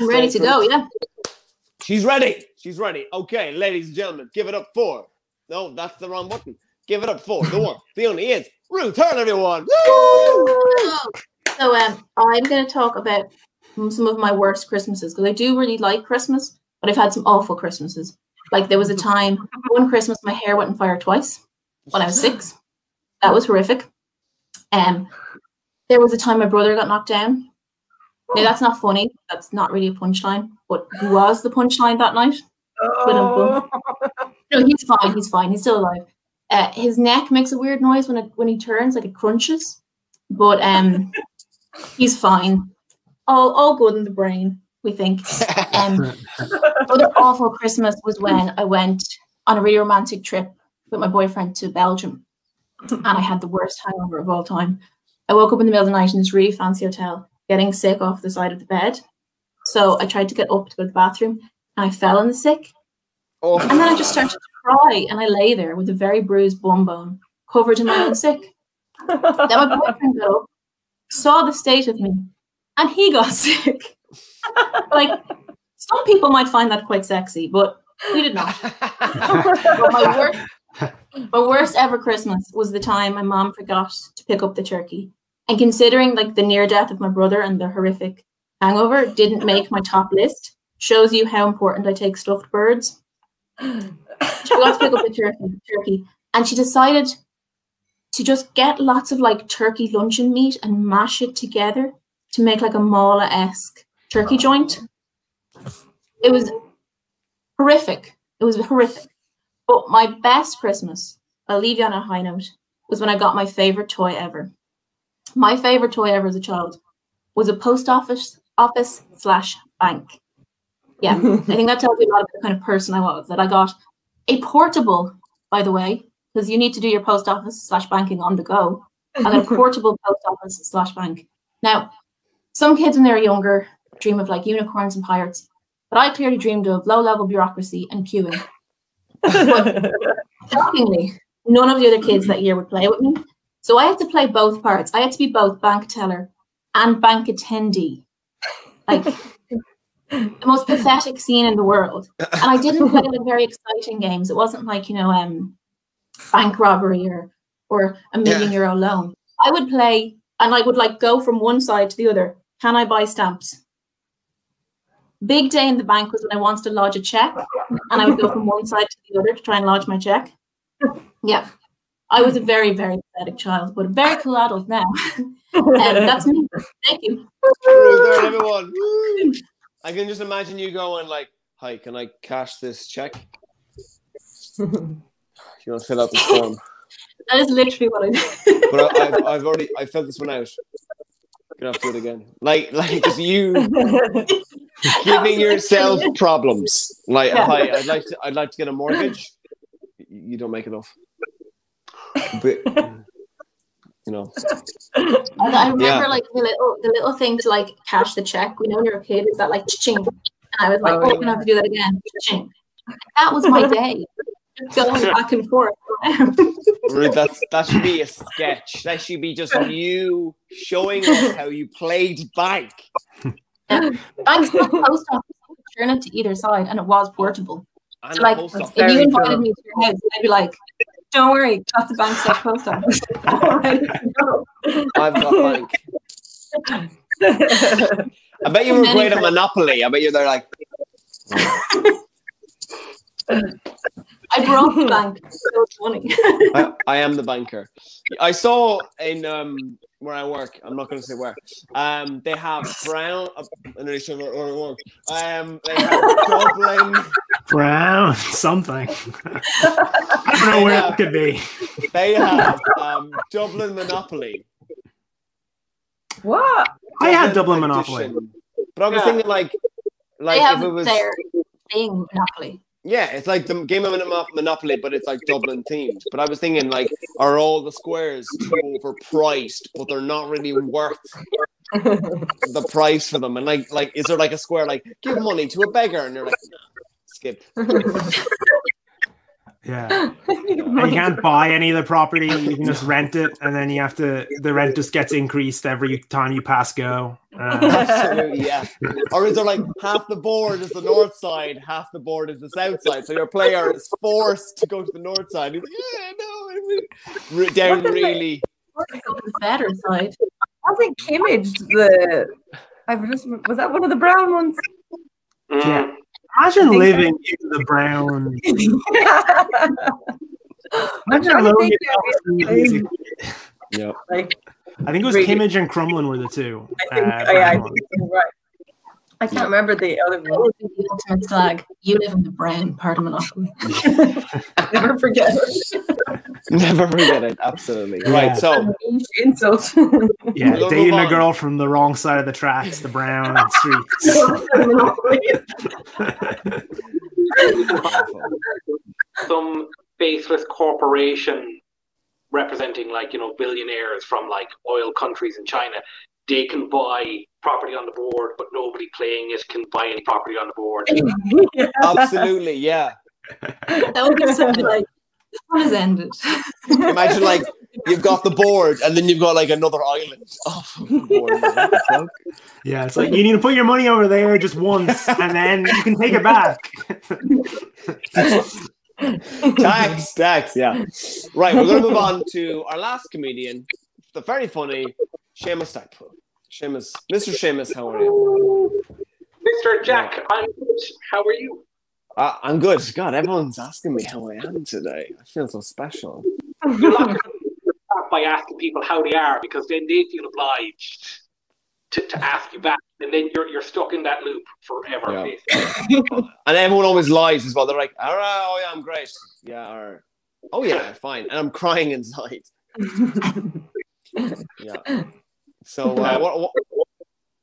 I'm ready to go. Yeah. She's ready. She's ready. Okay, ladies and gentlemen, give it up for. No, that's the wrong button. Give it up for the one, the only is Ruth Hurl, everyone. Woo! So um, I'm going to talk about some of my worst Christmases because I do really like Christmas, but I've had some awful Christmases. Like there was a time one Christmas my hair went on fire twice when I was six. That was horrific. Um, there was a time my brother got knocked down. Now that's not funny. That's not really a punchline, but he was the punchline that night. Oh. No, he's fine. He's fine. He's still alive. Uh, his neck makes a weird noise when it when he turns, like it crunches. But um, he's fine. All all good in the brain, we think. Um, other awful Christmas was when I went on a really romantic trip with my boyfriend to Belgium, and I had the worst hangover of all time. I woke up in the middle of the night in this really fancy hotel, getting sick off the side of the bed. So I tried to get up to go to the bathroom, and I fell in the sick. Oh, And then I just started to cry, and I lay there with a very bruised bum bone, covered in my own sick. Then my boyfriend got up, saw the state of me, and he got sick. Like some people might find that quite sexy, but we did not. But my worst, my worst ever Christmas was the time my mom forgot to pick up the turkey. And considering like the near death of my brother and the horrific hangover didn't make my top list, shows you how important I take stuffed birds. She got to pick up a turkey, turkey, and she decided to just get lots of like turkey luncheon meat and mash it together to make like a mala esque turkey joint. It was horrific. It was horrific. But my best Christmas, I'll leave you on a high note, was when I got my favorite toy ever. My favorite toy ever as a child was a post office office slash bank. Yeah, I think that tells you a lot about the kind of person I was. That I got a portable, by the way, because you need to do your post office slash banking on the go. I got a portable post office slash bank. Now, some kids when they're younger dream of like unicorns and pirates, but I clearly dreamed of low level bureaucracy and queuing. Shockingly, none of the other kids that year would play with me. So I had to play both parts. I had to be both bank teller and bank attendee. Like the most pathetic scene in the world. And I didn't play like very exciting games. It wasn't like, you know, um bank robbery or or a million Yeah. euro loan. I would play and I would like go from one side to the other. Can I buy stamps? Big day in the bank was when I wanted to lodge a check and I would go from one side to the other to try and lodge my check. Yeah. I was a very, very pathetic child, but a very cool adult now. and um, that's me. Thank you. There, everyone. I can just imagine you going like, "Hi, can I cash this check?" You want to fill out this form, That is literally what I do. but I, I've, I've already I filled this one out. Gonna have to do it again. Like, like just you giving yourself problems. Like, Yeah. hi, I'd like to, I'd like to get a mortgage. You don't make enough. But you know, I, I remember Yeah. like the little the little thing to like cash the check. We know when you're a kid is that like ching, and I was like, Oh, oh, I'm gonna have to do that again. Ching. That was my day. Just going back and forth. That's that should be a sketch. That should be just you showing us how you played bank. Bank's not post office. Turn it to either side, and it was portable. And So, like, if you invited cool. me to your house, I'd be like, "Don't worry, that's the bank slash post office." All right, go. I've got bank. I bet you were Many great at. Monopoly. I bet you they're there like, I brought the bank. So funny. I, I am the banker. I saw in um where I work. I'm not going to say where. Um, they have brown. Uh, I'm not sure where it works. Um, they have Dublin. Brown something. I don't know where it could be. They have um Dublin Monopoly. what? I had Dublin Monopoly. Edition. But I was Yeah. thinking like, like they have if it was. their thing Monopoly. Yeah, it's like the game of Monopoly, but it's like Dublin themed. But I was thinking, like, are all the squares overpriced, but they're not really worth the price for them? And like, like, is there like a square like give money to a beggar, and you're like, skip. Yeah. And you can't buy any of the property. You can just rent it, and then you have to. The rent just gets increased every time you pass go. Uh, Absolutely, yeah. Or is there like half the board is the north side, half the board is the south side? So your player is forced to go to the north side. He's like, yeah, no, I mean, re- down really. Go the better side. I think Kimmage the. I just was that one of the brown ones. yeah. Imagine think living in the brown. I'm Imagine trying to alone think in the it. house. Yeah. like I think it was Really? Kimmage and Crumlin were the two. I think uh, I, I think you're right. I can't remember the other one. would be the ultimate slag. You live in the brown part of Monopoly. Never forget it. Never forget it. Absolutely. Yeah. Right. So Insult. Yeah, We'll dating a girl from the wrong side of the tracks, the brown streets. some faceless corporation representing like you know billionaires from like oil countries in China. They can buy property on the board, but nobody playing it can buy any property on the board. absolutely, yeah. That would be something like, this one has ended. Imagine like you've got the board and then you've got like another island off of oh, the board. What the fuck? Yeah, it's like you need to put your money over there just once, and then you can take it back. tax, tax, yeah. Right, we're gonna move on to our last comedian, the very funny Seamus Stackpoole. Seamus, Mr. Seamus, how are you? Mr. Jack, I'm good. How are you? Uh, I'm good. God, everyone's asking me how I am today. I feel so special. You're not to start by asking people how they are because then they feel obliged to, to ask you back, and then you're you're stuck in that loop forever. Yeah. And everyone always lies as well. They're like, all right, oh yeah, I'm great. Yeah, or oh yeah, fine. And I'm crying inside. Yeah. So, uh, what, what,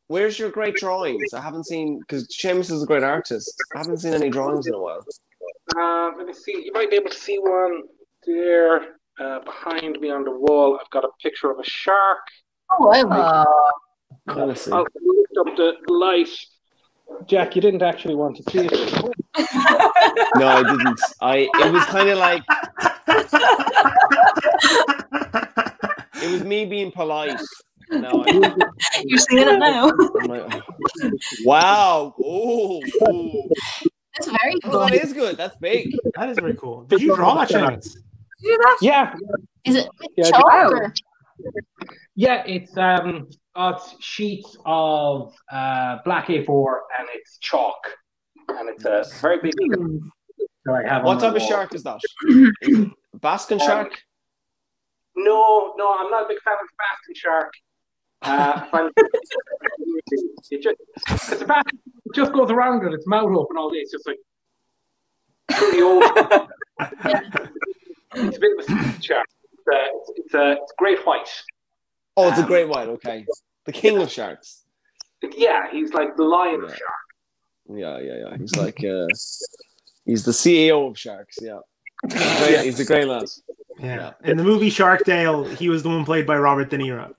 where's your great drawings? I haven't seen because Seamus is a great artist. I haven't seen any drawings in a while. Uh, let me see. You might be able to see one there uh, behind me on the wall. I've got a picture of a shark. Oh, wow. Uh, Kind of see. I'll lift up the light. Jack, you didn't actually want to see it. No, I didn't. I. It was kind of like it was me being polite. No, I, You're seeing it now. Like, wow. Oh. That's very Oh, cool. that is good. That's big. That is very cool. Did you draw that, Seamus? do that? Yeah, Is it Yeah, chalk or? yeah. It's um, uh, it's sheets of uh, black A4 and it's chalk, and it's a very big. Hmm. that I have What type of wall. shark is that? it basking shark? No, no, I'm not a big fan of the basking shark. Uh, I find- it just because the it just goes around with its mouth open all day. It's just like pretty old. it's a bit of a shark. It's a, it's, it's a it's great white. Oh, it's a great white. Okay, the king of sharks. Yeah, he's like the lion of Yeah. sharks. Yeah, yeah, yeah. He's like uh, he's the CEO of sharks. Yeah, great, he's a great lad. Yeah. In the movie Shark Tale, he was the one played by Robert De Niro.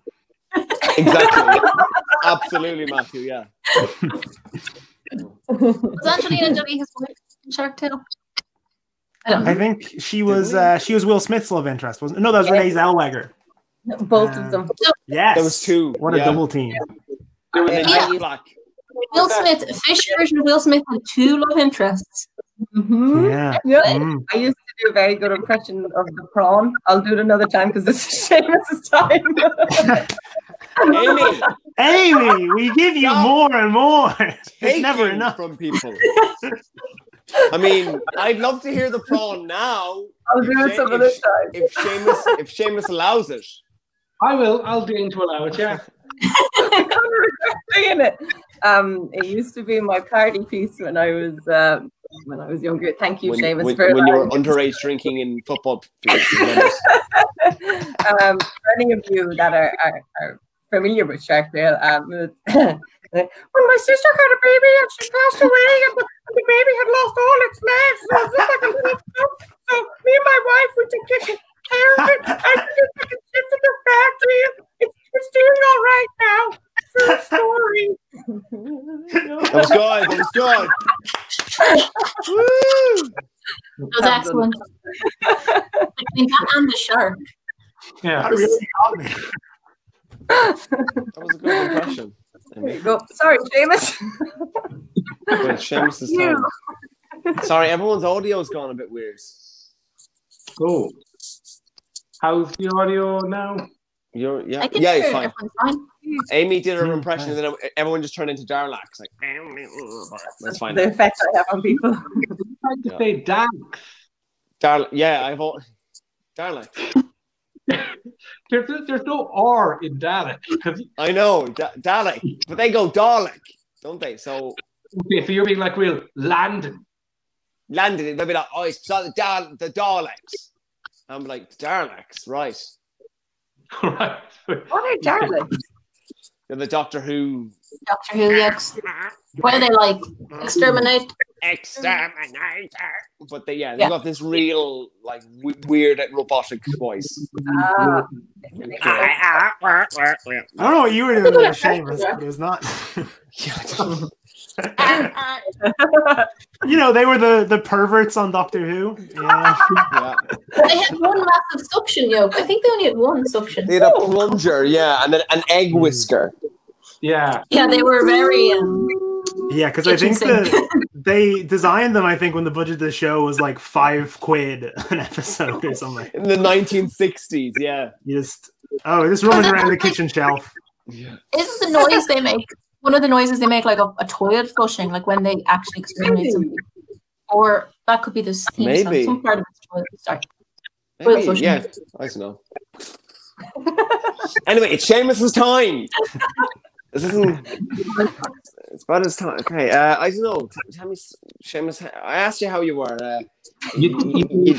Exactly. Absolutely, Matthew. Yeah. Was Angelina Jolie his wife in Shark Tale? I I think she was uh, she was Will Smith's love interest, wasn't? No, that was Renee Zellweger. Both of them. Yes, There was two. What a double team. There was And then Yeah. Will Smith, fish version of Will Smith had two love interests. Mhm. Yeah. Yeah. Mm. I used to do a very good impression of the prawn. I'll do it another time because this is Seamus's time. Amy, Amy, we give you Stop. more and more. It's never enough. from people. I mean, I'd love to hear the prawn now. I'll do it some other time. If Seamus, if Seamus allows it. I will. I'll deign to allow it. Yeah. I'm regretting it. Um, it used to be my party piece when I was um, when I was younger. Thank you, when, Seamus, when, for when you were underage drinking in football fields. um, for any of you that are, are, are familiar with Shark Tale, um, when my sister had a baby and she passed away, and the, and the baby had lost all its legs, so it like a little stump. So me and my wife we took care care of it, and we just took it to the factory. It's, it's doing all right now. True story. That was good. That was good. Woo! That was excellent. Between that and the shark. Yeah. That really got me. That was a good impression. There you go. Sorry, Seamus. Wait, Seamus is You. time. Sorry, everyone's audio's gone a bit weird. Oh. How's the audio now? You're yeah, I yeah, it's fine. Fine. Amy did her impression, mm-hmm. and then everyone just turned into Darlax. Like, that's fine. The effect I have on people. Trying to Yeah. say dance. Darl, yeah, I've all Darlax. There's, there's no R in Dalek. I know da- Dalek, but they go Dalek, don't they? So okay, so you're being like real Landon. landed, they'll be like, oh, it's the, Dal- the Daleks. I'm like, Daleks, right? right. What are Daleks? They're the Doctor Who Doctor Who, yes. Where they like mm. exterminate. exterminator. But they, yeah, they've Yeah. got this real, like, w- weird robotic voice. Ah. Ah, ah, ah, I don't know what you were doing there, Seamus, but it was not. you know, they were the, the perverts on Doctor Who. Yeah. yeah. They had one massive suction yoke. I think they only had one suction. They had a plunger, yeah, and then an egg hmm. whisker. Yeah. Yeah, they were very. Um, Yeah, because I think the, they designed them, I think, when the budget of the show was like five quid an episode or something. In the 1960s, yeah. You just, oh, just running around the kitchen shelf. Yeah. Isn't the noise they make one of the noises they make like a, a toilet flushing, like when they actually exterminate something? Or that could be this theme Maybe. song. Some part of it's toilet. Sorry. Maybe, flushing. yeah, I don't know. anyway, it's Seamus's time. This isn't. It's about his time. Okay, uh, I don't know. Tell me, Seamus. I asked you how you were. Uh, You, you, you, you,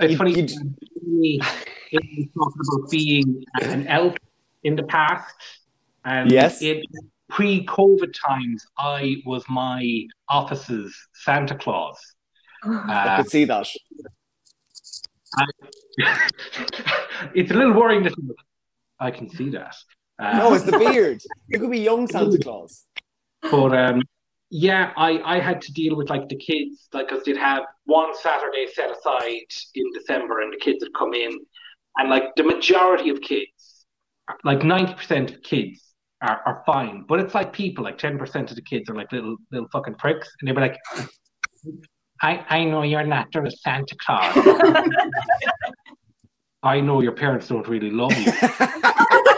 it's you, funny. you, talking about being an elf in the past. And Yes. In pre-COVID times, I was my office's Santa Claus. I Uh, could see that. it's a little worrying that I can see that. Uh, No, it's the beard. You could be young Santa Claus. But um, yeah, I, I had to deal with like the kids, like because they'd have one Saturday set aside in December, and the kids would come in, and like the majority of kids, like ninety percent of kids are, are fine, but it's like people, like ten percent of the kids are like little little fucking pricks, and they'd be like, I I know you're not there is Santa Claus. I know your parents don't really love you.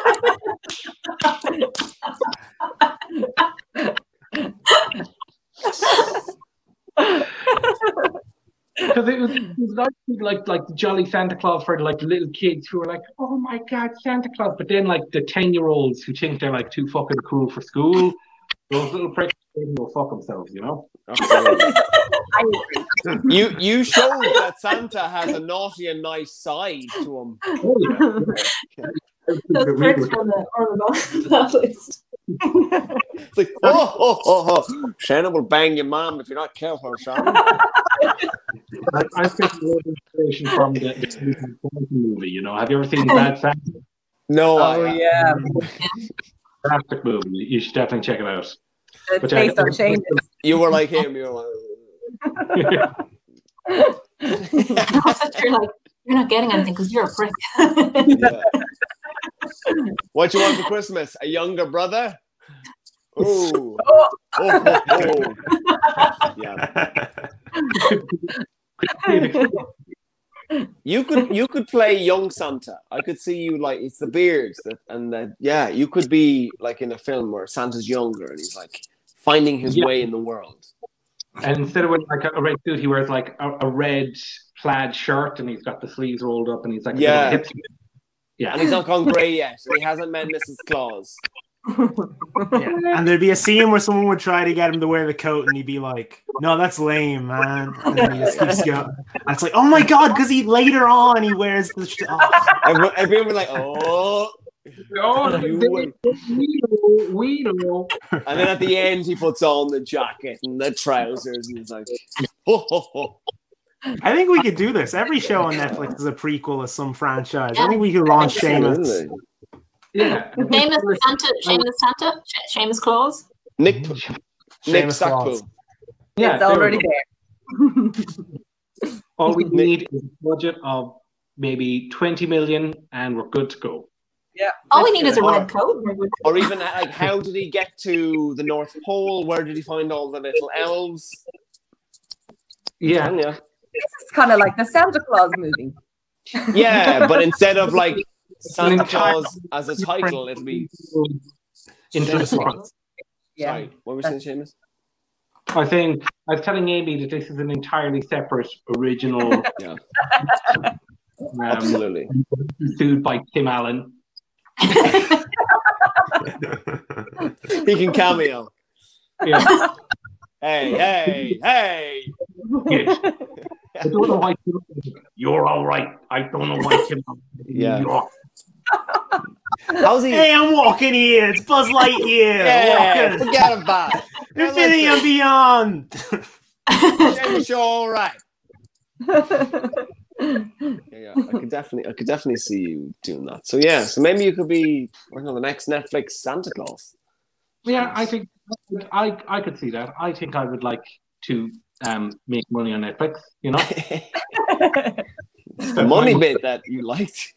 Because it was, it was like, like like the jolly Santa Claus for like the little kids who were like, oh my god, Santa Claus. But then like the ten year olds who think they're like too fucking cool for school, those little pricks they can fuck themselves, you know. You you showed that Santa has a naughty and nice side to him. Oh, yeah. Those pricks from the ornamental list. It's like, oh, oh, oh, oh. Shannon will bang your mom if you're not careful, Shannon. I, I think a lot of inspiration from the, the movie. You know, have you ever seen oh. Bad Santa? No, Oh I, yeah, Fantastic movie. You should definitely check it out. it's But I- based uh, on uh, changes. you were like him. You were like, you're like, you're not getting anything because you're a prick. yeah. What you want for Christmas? A younger brother? Ooh. Oh. oh, oh, oh. Yeah. You could you could play young Santa. I could see you like it's the beards that, and that yeah, you could be like in a film where Santa's younger and he's like finding his Yeah. way in the world. And instead of wearing like a, a red suit, he wears like a, a red plaid shirt, and he's got the sleeves rolled up, and he's like Yeah. Little hipster. yeah. And he's not gone grey yet. And he hasn't met Mrs. Claus. Yeah. And there'd be a scene where someone would try to get him to wear the coat, and he'd be like, "No, that's lame, man." And then he just keeps going. And it's like, "Oh my god!" Because he later on he wears the. Sh- oh. Everyone, everyone was like, oh. You we know, we know. And then at the end, he puts on the jacket and the trousers, and he's like, ho, ho, ho. I think we could do this. Every show on Netflix is a prequel of some franchise. I think we could launch Seamus. Absolutely. Yeah. Seamus Santa, Seamus Santa, She- Seamus Claus. Nick, Nick Seamus Claus. Yeah, it's there already go. there. All we need is a budget of maybe 20 million, and we're good to go. Yeah. All we need is a Or- red coat. Or even uh, like, how did he get to the North Pole? Where did he find all the little elves? Yeah. yeah. This is kind of like the Santa Claus movie. Yeah, but instead of like Santa Claus as a title, it'll be. Into the front. Yeah. Sorry, what were you saying, Seamus? I think I was telling Amy that this is an entirely separate original. Yeah. um, Absolutely. sued by Tim Allen. He can cameo. Yeah. Hey, hey, hey. Yes. I don't know why Tim You're all right. I don't know why Tim Allen. Yeah. You're- How's he? Hey, I'm walking here. It's Buzz Lightyear. Yeah, walking. forget about it. Infinity and beyond. Seamus, you're all right. Yeah, yeah, I could definitely, I could definitely see you doing that. So yeah, so maybe you could be, I don't know, the next Netflix Santa Claus. Yeah, I think I I could see that. I think I would like to um make money on Netflix. You know, the money bit that you liked.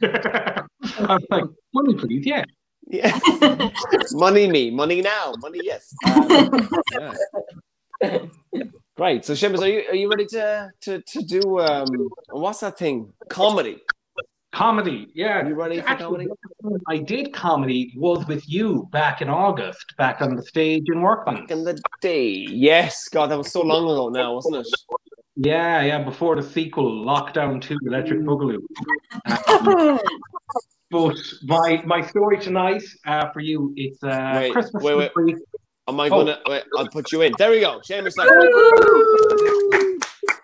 I was like, money, please. Yeah. Yeah, money me, money now, money yes. Um, yeah. Great. So Seamus, are you are you ready to to to do um what's that thing? Comedy. Comedy. Yeah. Are you ready for Actually, comedy? I did comedy was with you back in August, back on the stage in Workman. Back in the day. Yes, God, that was so long ago now, wasn't it? Yeah, yeah, before the sequel, Lockdown 2, Electric Boogaloo. Um, but my my story tonight uh, for you, it's uh, Wait, Christmas wait, wait. story. Am I Oh. gonna? Wait, I'll put you in. There we go. Seamus. like-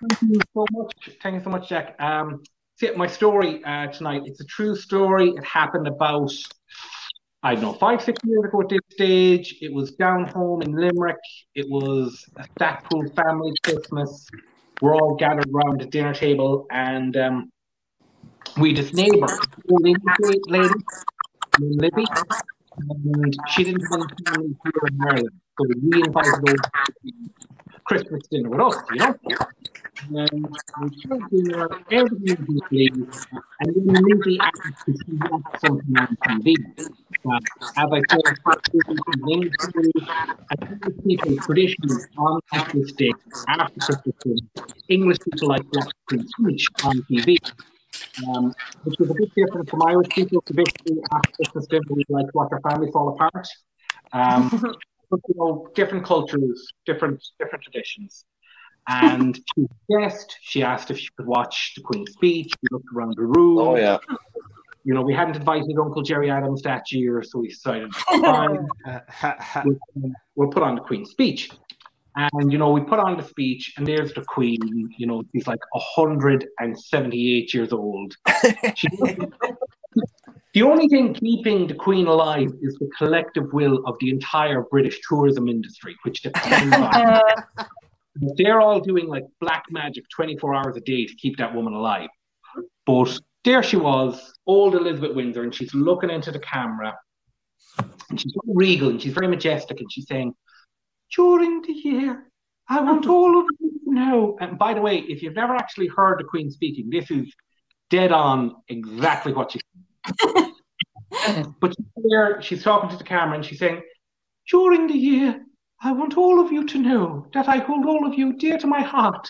Thank you so much. Thank you so much, Jack. Um, see, my story uh, tonight, it's a true story. It happened about, I don't know, five, six years ago at this stage. It was down home in Limerick. It was a Stackpoole family Christmas. We're all gathered around the dinner table, and um, we had this neighbour, old English lady, Libby, and she didn't have any family here in Ireland. So we invited over Christmas dinner with us, you know? Dinner, everything was pleased, and then Libby asked if she watched something on TV. Uh, as I said, and English people traditionally on Day, after Christmas English people like to watch Queen's on TV. Um, which was a bit different from Irish people. Traditionally, after Christmas we like to watch our family fall apart. Um, but you know, different cultures, different different traditions. And she guessed, she asked if she could watch the Queen's speech. We looked around the room. Oh yeah. You know, we hadn't invited Uncle Gerry Adams that year, so we decided, fine, Uh, ha, ha. we'll, we'll put on the Queen's speech. And, you know, we put on the speech, and there's the Queen. You know, she's like 178 years old. She, the only thing keeping the Queen alive is the collective will of the entire British tourism industry, which depends on. They're all doing like black magic 24 hours a day to keep that woman alive. But there she was, old Elizabeth Windsor, and she's looking into the camera. And she's regal and she's very majestic, and she's saying, During the year, I want all of you to know. And by the way, if you've never actually heard the Queen speaking, this is dead on exactly what she But she's there, she's talking to the camera and she's saying, During the year, I want all of you to know that I hold all of you dear to my heart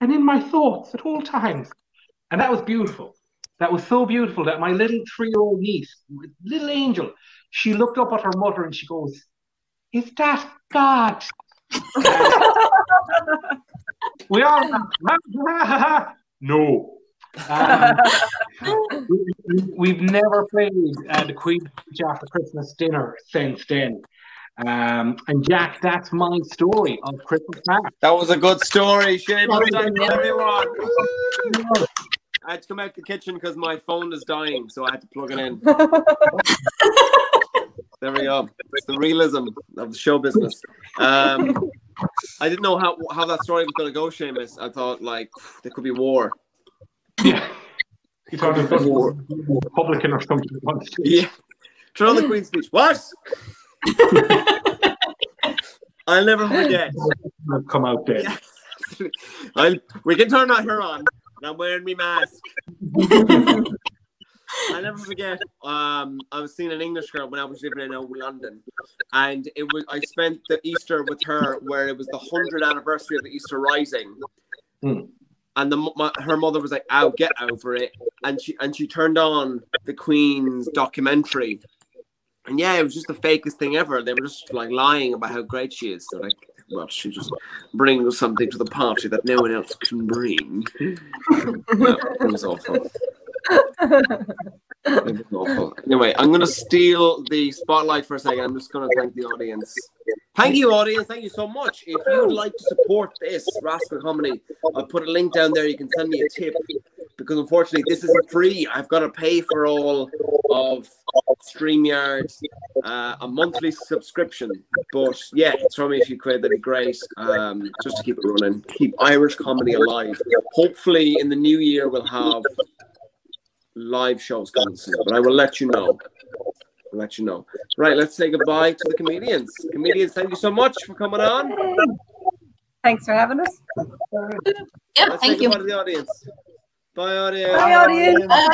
and in my thoughts at all times. And that was beautiful. That was so beautiful that my little three year old niece, little angel, she looked up at her mother and she goes, Is that God? we all no. Um, we- we've never played uh, the Queen speech after Christmas dinner since then. Um, and Jack, that's my story of Crystal past. That was a good story, Seamus. Well Thank everyone. I had to come out the kitchen because my phone is dying, so I had to plug it in. There we go. It's the realism of the show business. Um, I didn't know how how that story was going to go, Seamus. I thought like there could be war. Yeah. You thought it was some Republican or something. on stage. Yeah. Throw the Queen's speech. What? I'll never forget. Come out there. Yeah. I'll, we can turn that hair on. and I'm wearing my mask. I'll never forget. Um, I was seeing an English girl when I was living in uh, London, and it was I spent the Easter with her where it was the hundred anniversary of the Easter Rising, Hmm. and the my, her mother was like, "Ow, get over it," and she and she turned on the Queen's documentary, and yeah, it was just the fakest thing ever. They were just like lying about how great she is. So like, well, she just brings something to the party that no one else can bring. No, it was awful. Anyway, I'm going to steal the spotlight for a second. I'm just going to thank the audience. Thank you, audience. Thank you so much. If you would like to support this Rascal Comedy, I'll put a link down there. You can send me a tip because unfortunately this isn't free. I've got to pay for all of StreamYard, uh, a monthly subscription. But yeah, throw me a few quid. That'd be great. Um, just to keep it running, keep Irish comedy alive. Hopefully, in the new year we'll have live shows coming soon. But I will let you know. I'll let you know. Right, let's say goodbye to the comedians. Comedians, thank you so much for coming on. Thanks for having us. Yep, Let's thank say you. to the audience. Bye, audience. Bye, audience. Bye.